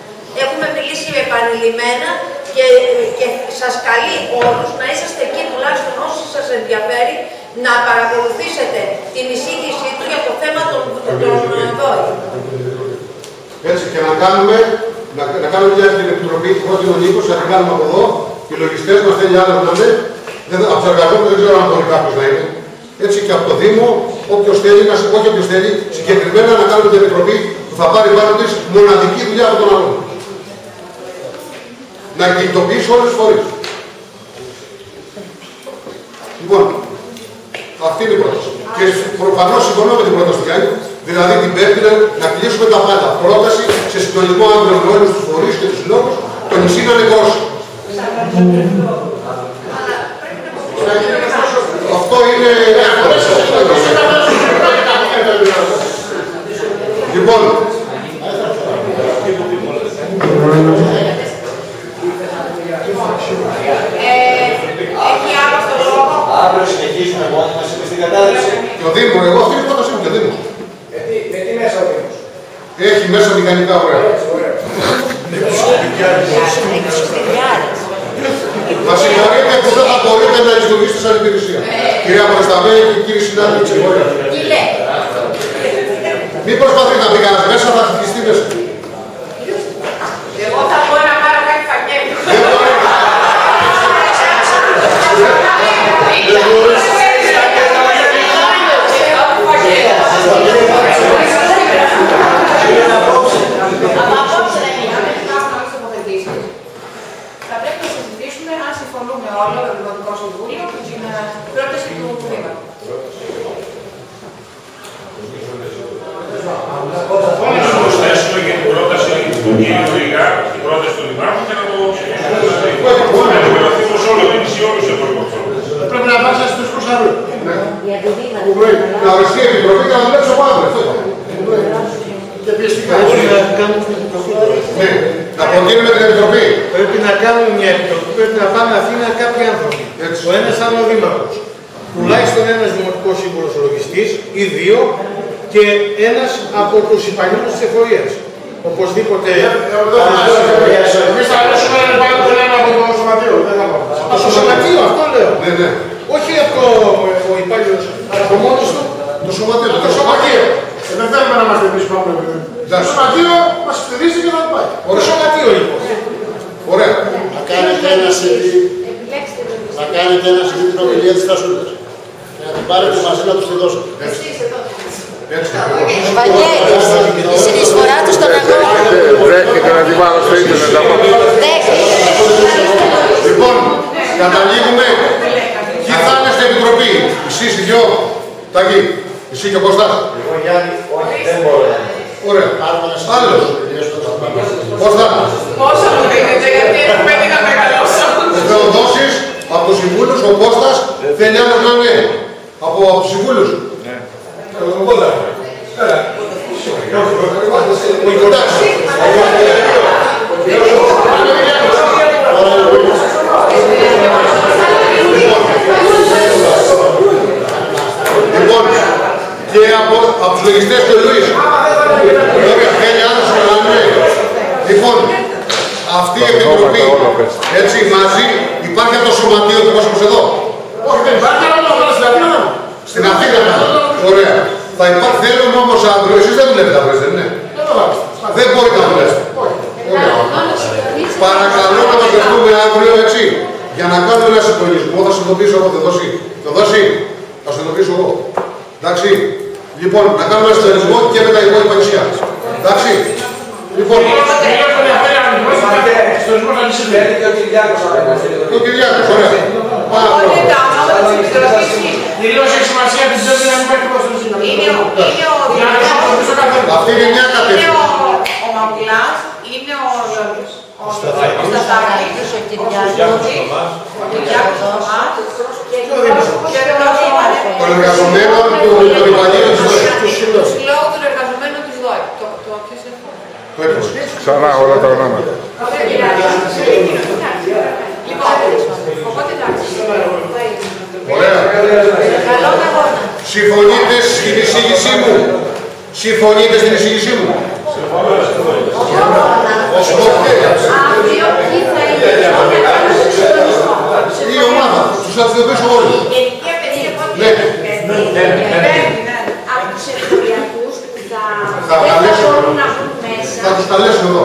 Έχουμε μιλήσει επανειλημμένα και, και σας καλεί όλους να είσαστε εκεί τουλάχιστον όσοι σας ενδιαφέρει να παρακολουθήσετε την εισήγησή του για το θέμα των, των ΔΟΗ.
Έτσι και να κάνουμε, να, να κάνουμε μια την επιτροπή του πρώτου ο Νίκος, να την κάνουμε από εδώ, οι λογιστές μας θέλει άλλο να είναι, δεν, από τους εργαζόμενους δεν ξέρω αν μπορεί κάποιος να είναι. Έτσι και από το Δήμο, όποιος θέλει, να σε όχι όποιος θέλει, συγκεκριμένα να κάνουμε την επιτροπή που θα πάρει πάνω της μοναδική δουλειά από τον άλλον. Να κινητοποιήσει όλες τις φορές. Λοιπόν, αυτή είναι η πρόταση. Και προφανώς συμφωνώ με την πρόταση του Γιάννη, δηλαδή την Πέμπτη να κλείσουμε τα πάντα. Πρόταση σε συντονισμό άντρων με όλους τους φορείς και τους συλλόγους, το νησί να είναι κόσμο. Αυτό είναι εύκολο. Λοιπόν,
Έχει άλλο το λόγο.
Αύριο συνεχίζουμε μόνοι μας εμείς την κατάδυση.
και ο Δήμο, εγώ αυτή είναι η πρότασή μου και ο Δήμο.
Με τι, με τι μέσα ο Δήμος.
Έχει μέσα μηχανικά ωραία.
Έτσι, ωραία.
Μα συγχωρείτε σε άλλη υπηρεσία. Κυρία Προσταβέλη και κύριοι συνάδελφοι της Εφορίας. Μην προσπαθείτε να μπει κανένας μέσα, θα χτιστεί μέσα. Αυτή η επιτροπή, έτσι, μαζί, υπάρχει από το σωματείο του κόσμου εδώ;
Όχι, δεν υπάρχει, αλλά να βάλω στην Αθήνα.
Στην Αθήνα. Ωραία. Θα υπάρχει, θέλουμε όμως αύριο, εσείς δεν δουλεύετε αύριο, δεν είναι. Δεν μπορείτε να δουλέψετε. Ωραία. Παρακαλώ να μας δεχτούμε αύριο, έτσι, για να κάνουμε ένα συντονισμό. Θα συντονίσω εγώ, θα δώσει. Θα δώσει. Θα συντονίσω εγώ. Εντάξει. Λοιπόν, να κάνουμε ένα συντονισμό και με τα υπόλοιπα νησιά. Εντάξει. Λοιπόν,
Και ο Κυριάκος
ο Κυριάκος, ωραία. Πάρα πολύ
Οπότε
ωραία.
τα ονόματα της Επιτροπής είναι.
Κυρίως έχει σημασία την τσέπη να μην υπάρχει τόσο σύντομα.
Είναι ο είναι ο
Για να χρησιμοποιήσω
Δημητρός,
καθένα.
Αυτή είναι μια
είναι
κατεύθυνση.
ο ο Μαουλάς, είναι ο Λόλος. Ο
Σταθάκης.
ο Σταθάκης,
Ο
ο
Κυριάκος.
Κωστής, ο Κυριάκος Θωμάς
Και
και ο Δήμαρχος.
Των εργαζομένων του του υπαλλήλου της ΔΟΕ.
Λόγω του εργαζομένου της ΔΟΕ. Το το ποιος είναι αυτό.
Το έπρεπε.
Ξανά όλα τα ονόματα.
Λοιπόν, οπότε εντάξει.
Ωραία.
καλό αγώνα.
Συμφωνείτε στην εισήγησή μου; Συμφωνείτε στην εισήγησή μου;
Αύριο ποιοι θα είναι οι νόμοι να κάνουν συντονισμό.
Η ομάδα. Τους αντιμετωπίσω όλους.
Γενική απαιτία πότε
Ναι.
Από τους εφοριακούς που θα
Θα
δεν θα
καλέσω.
μπορούν να μπουν μέσα,
Θα τους καλέσω εδώ.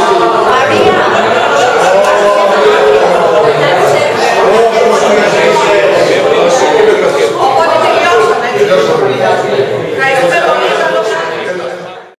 Dios.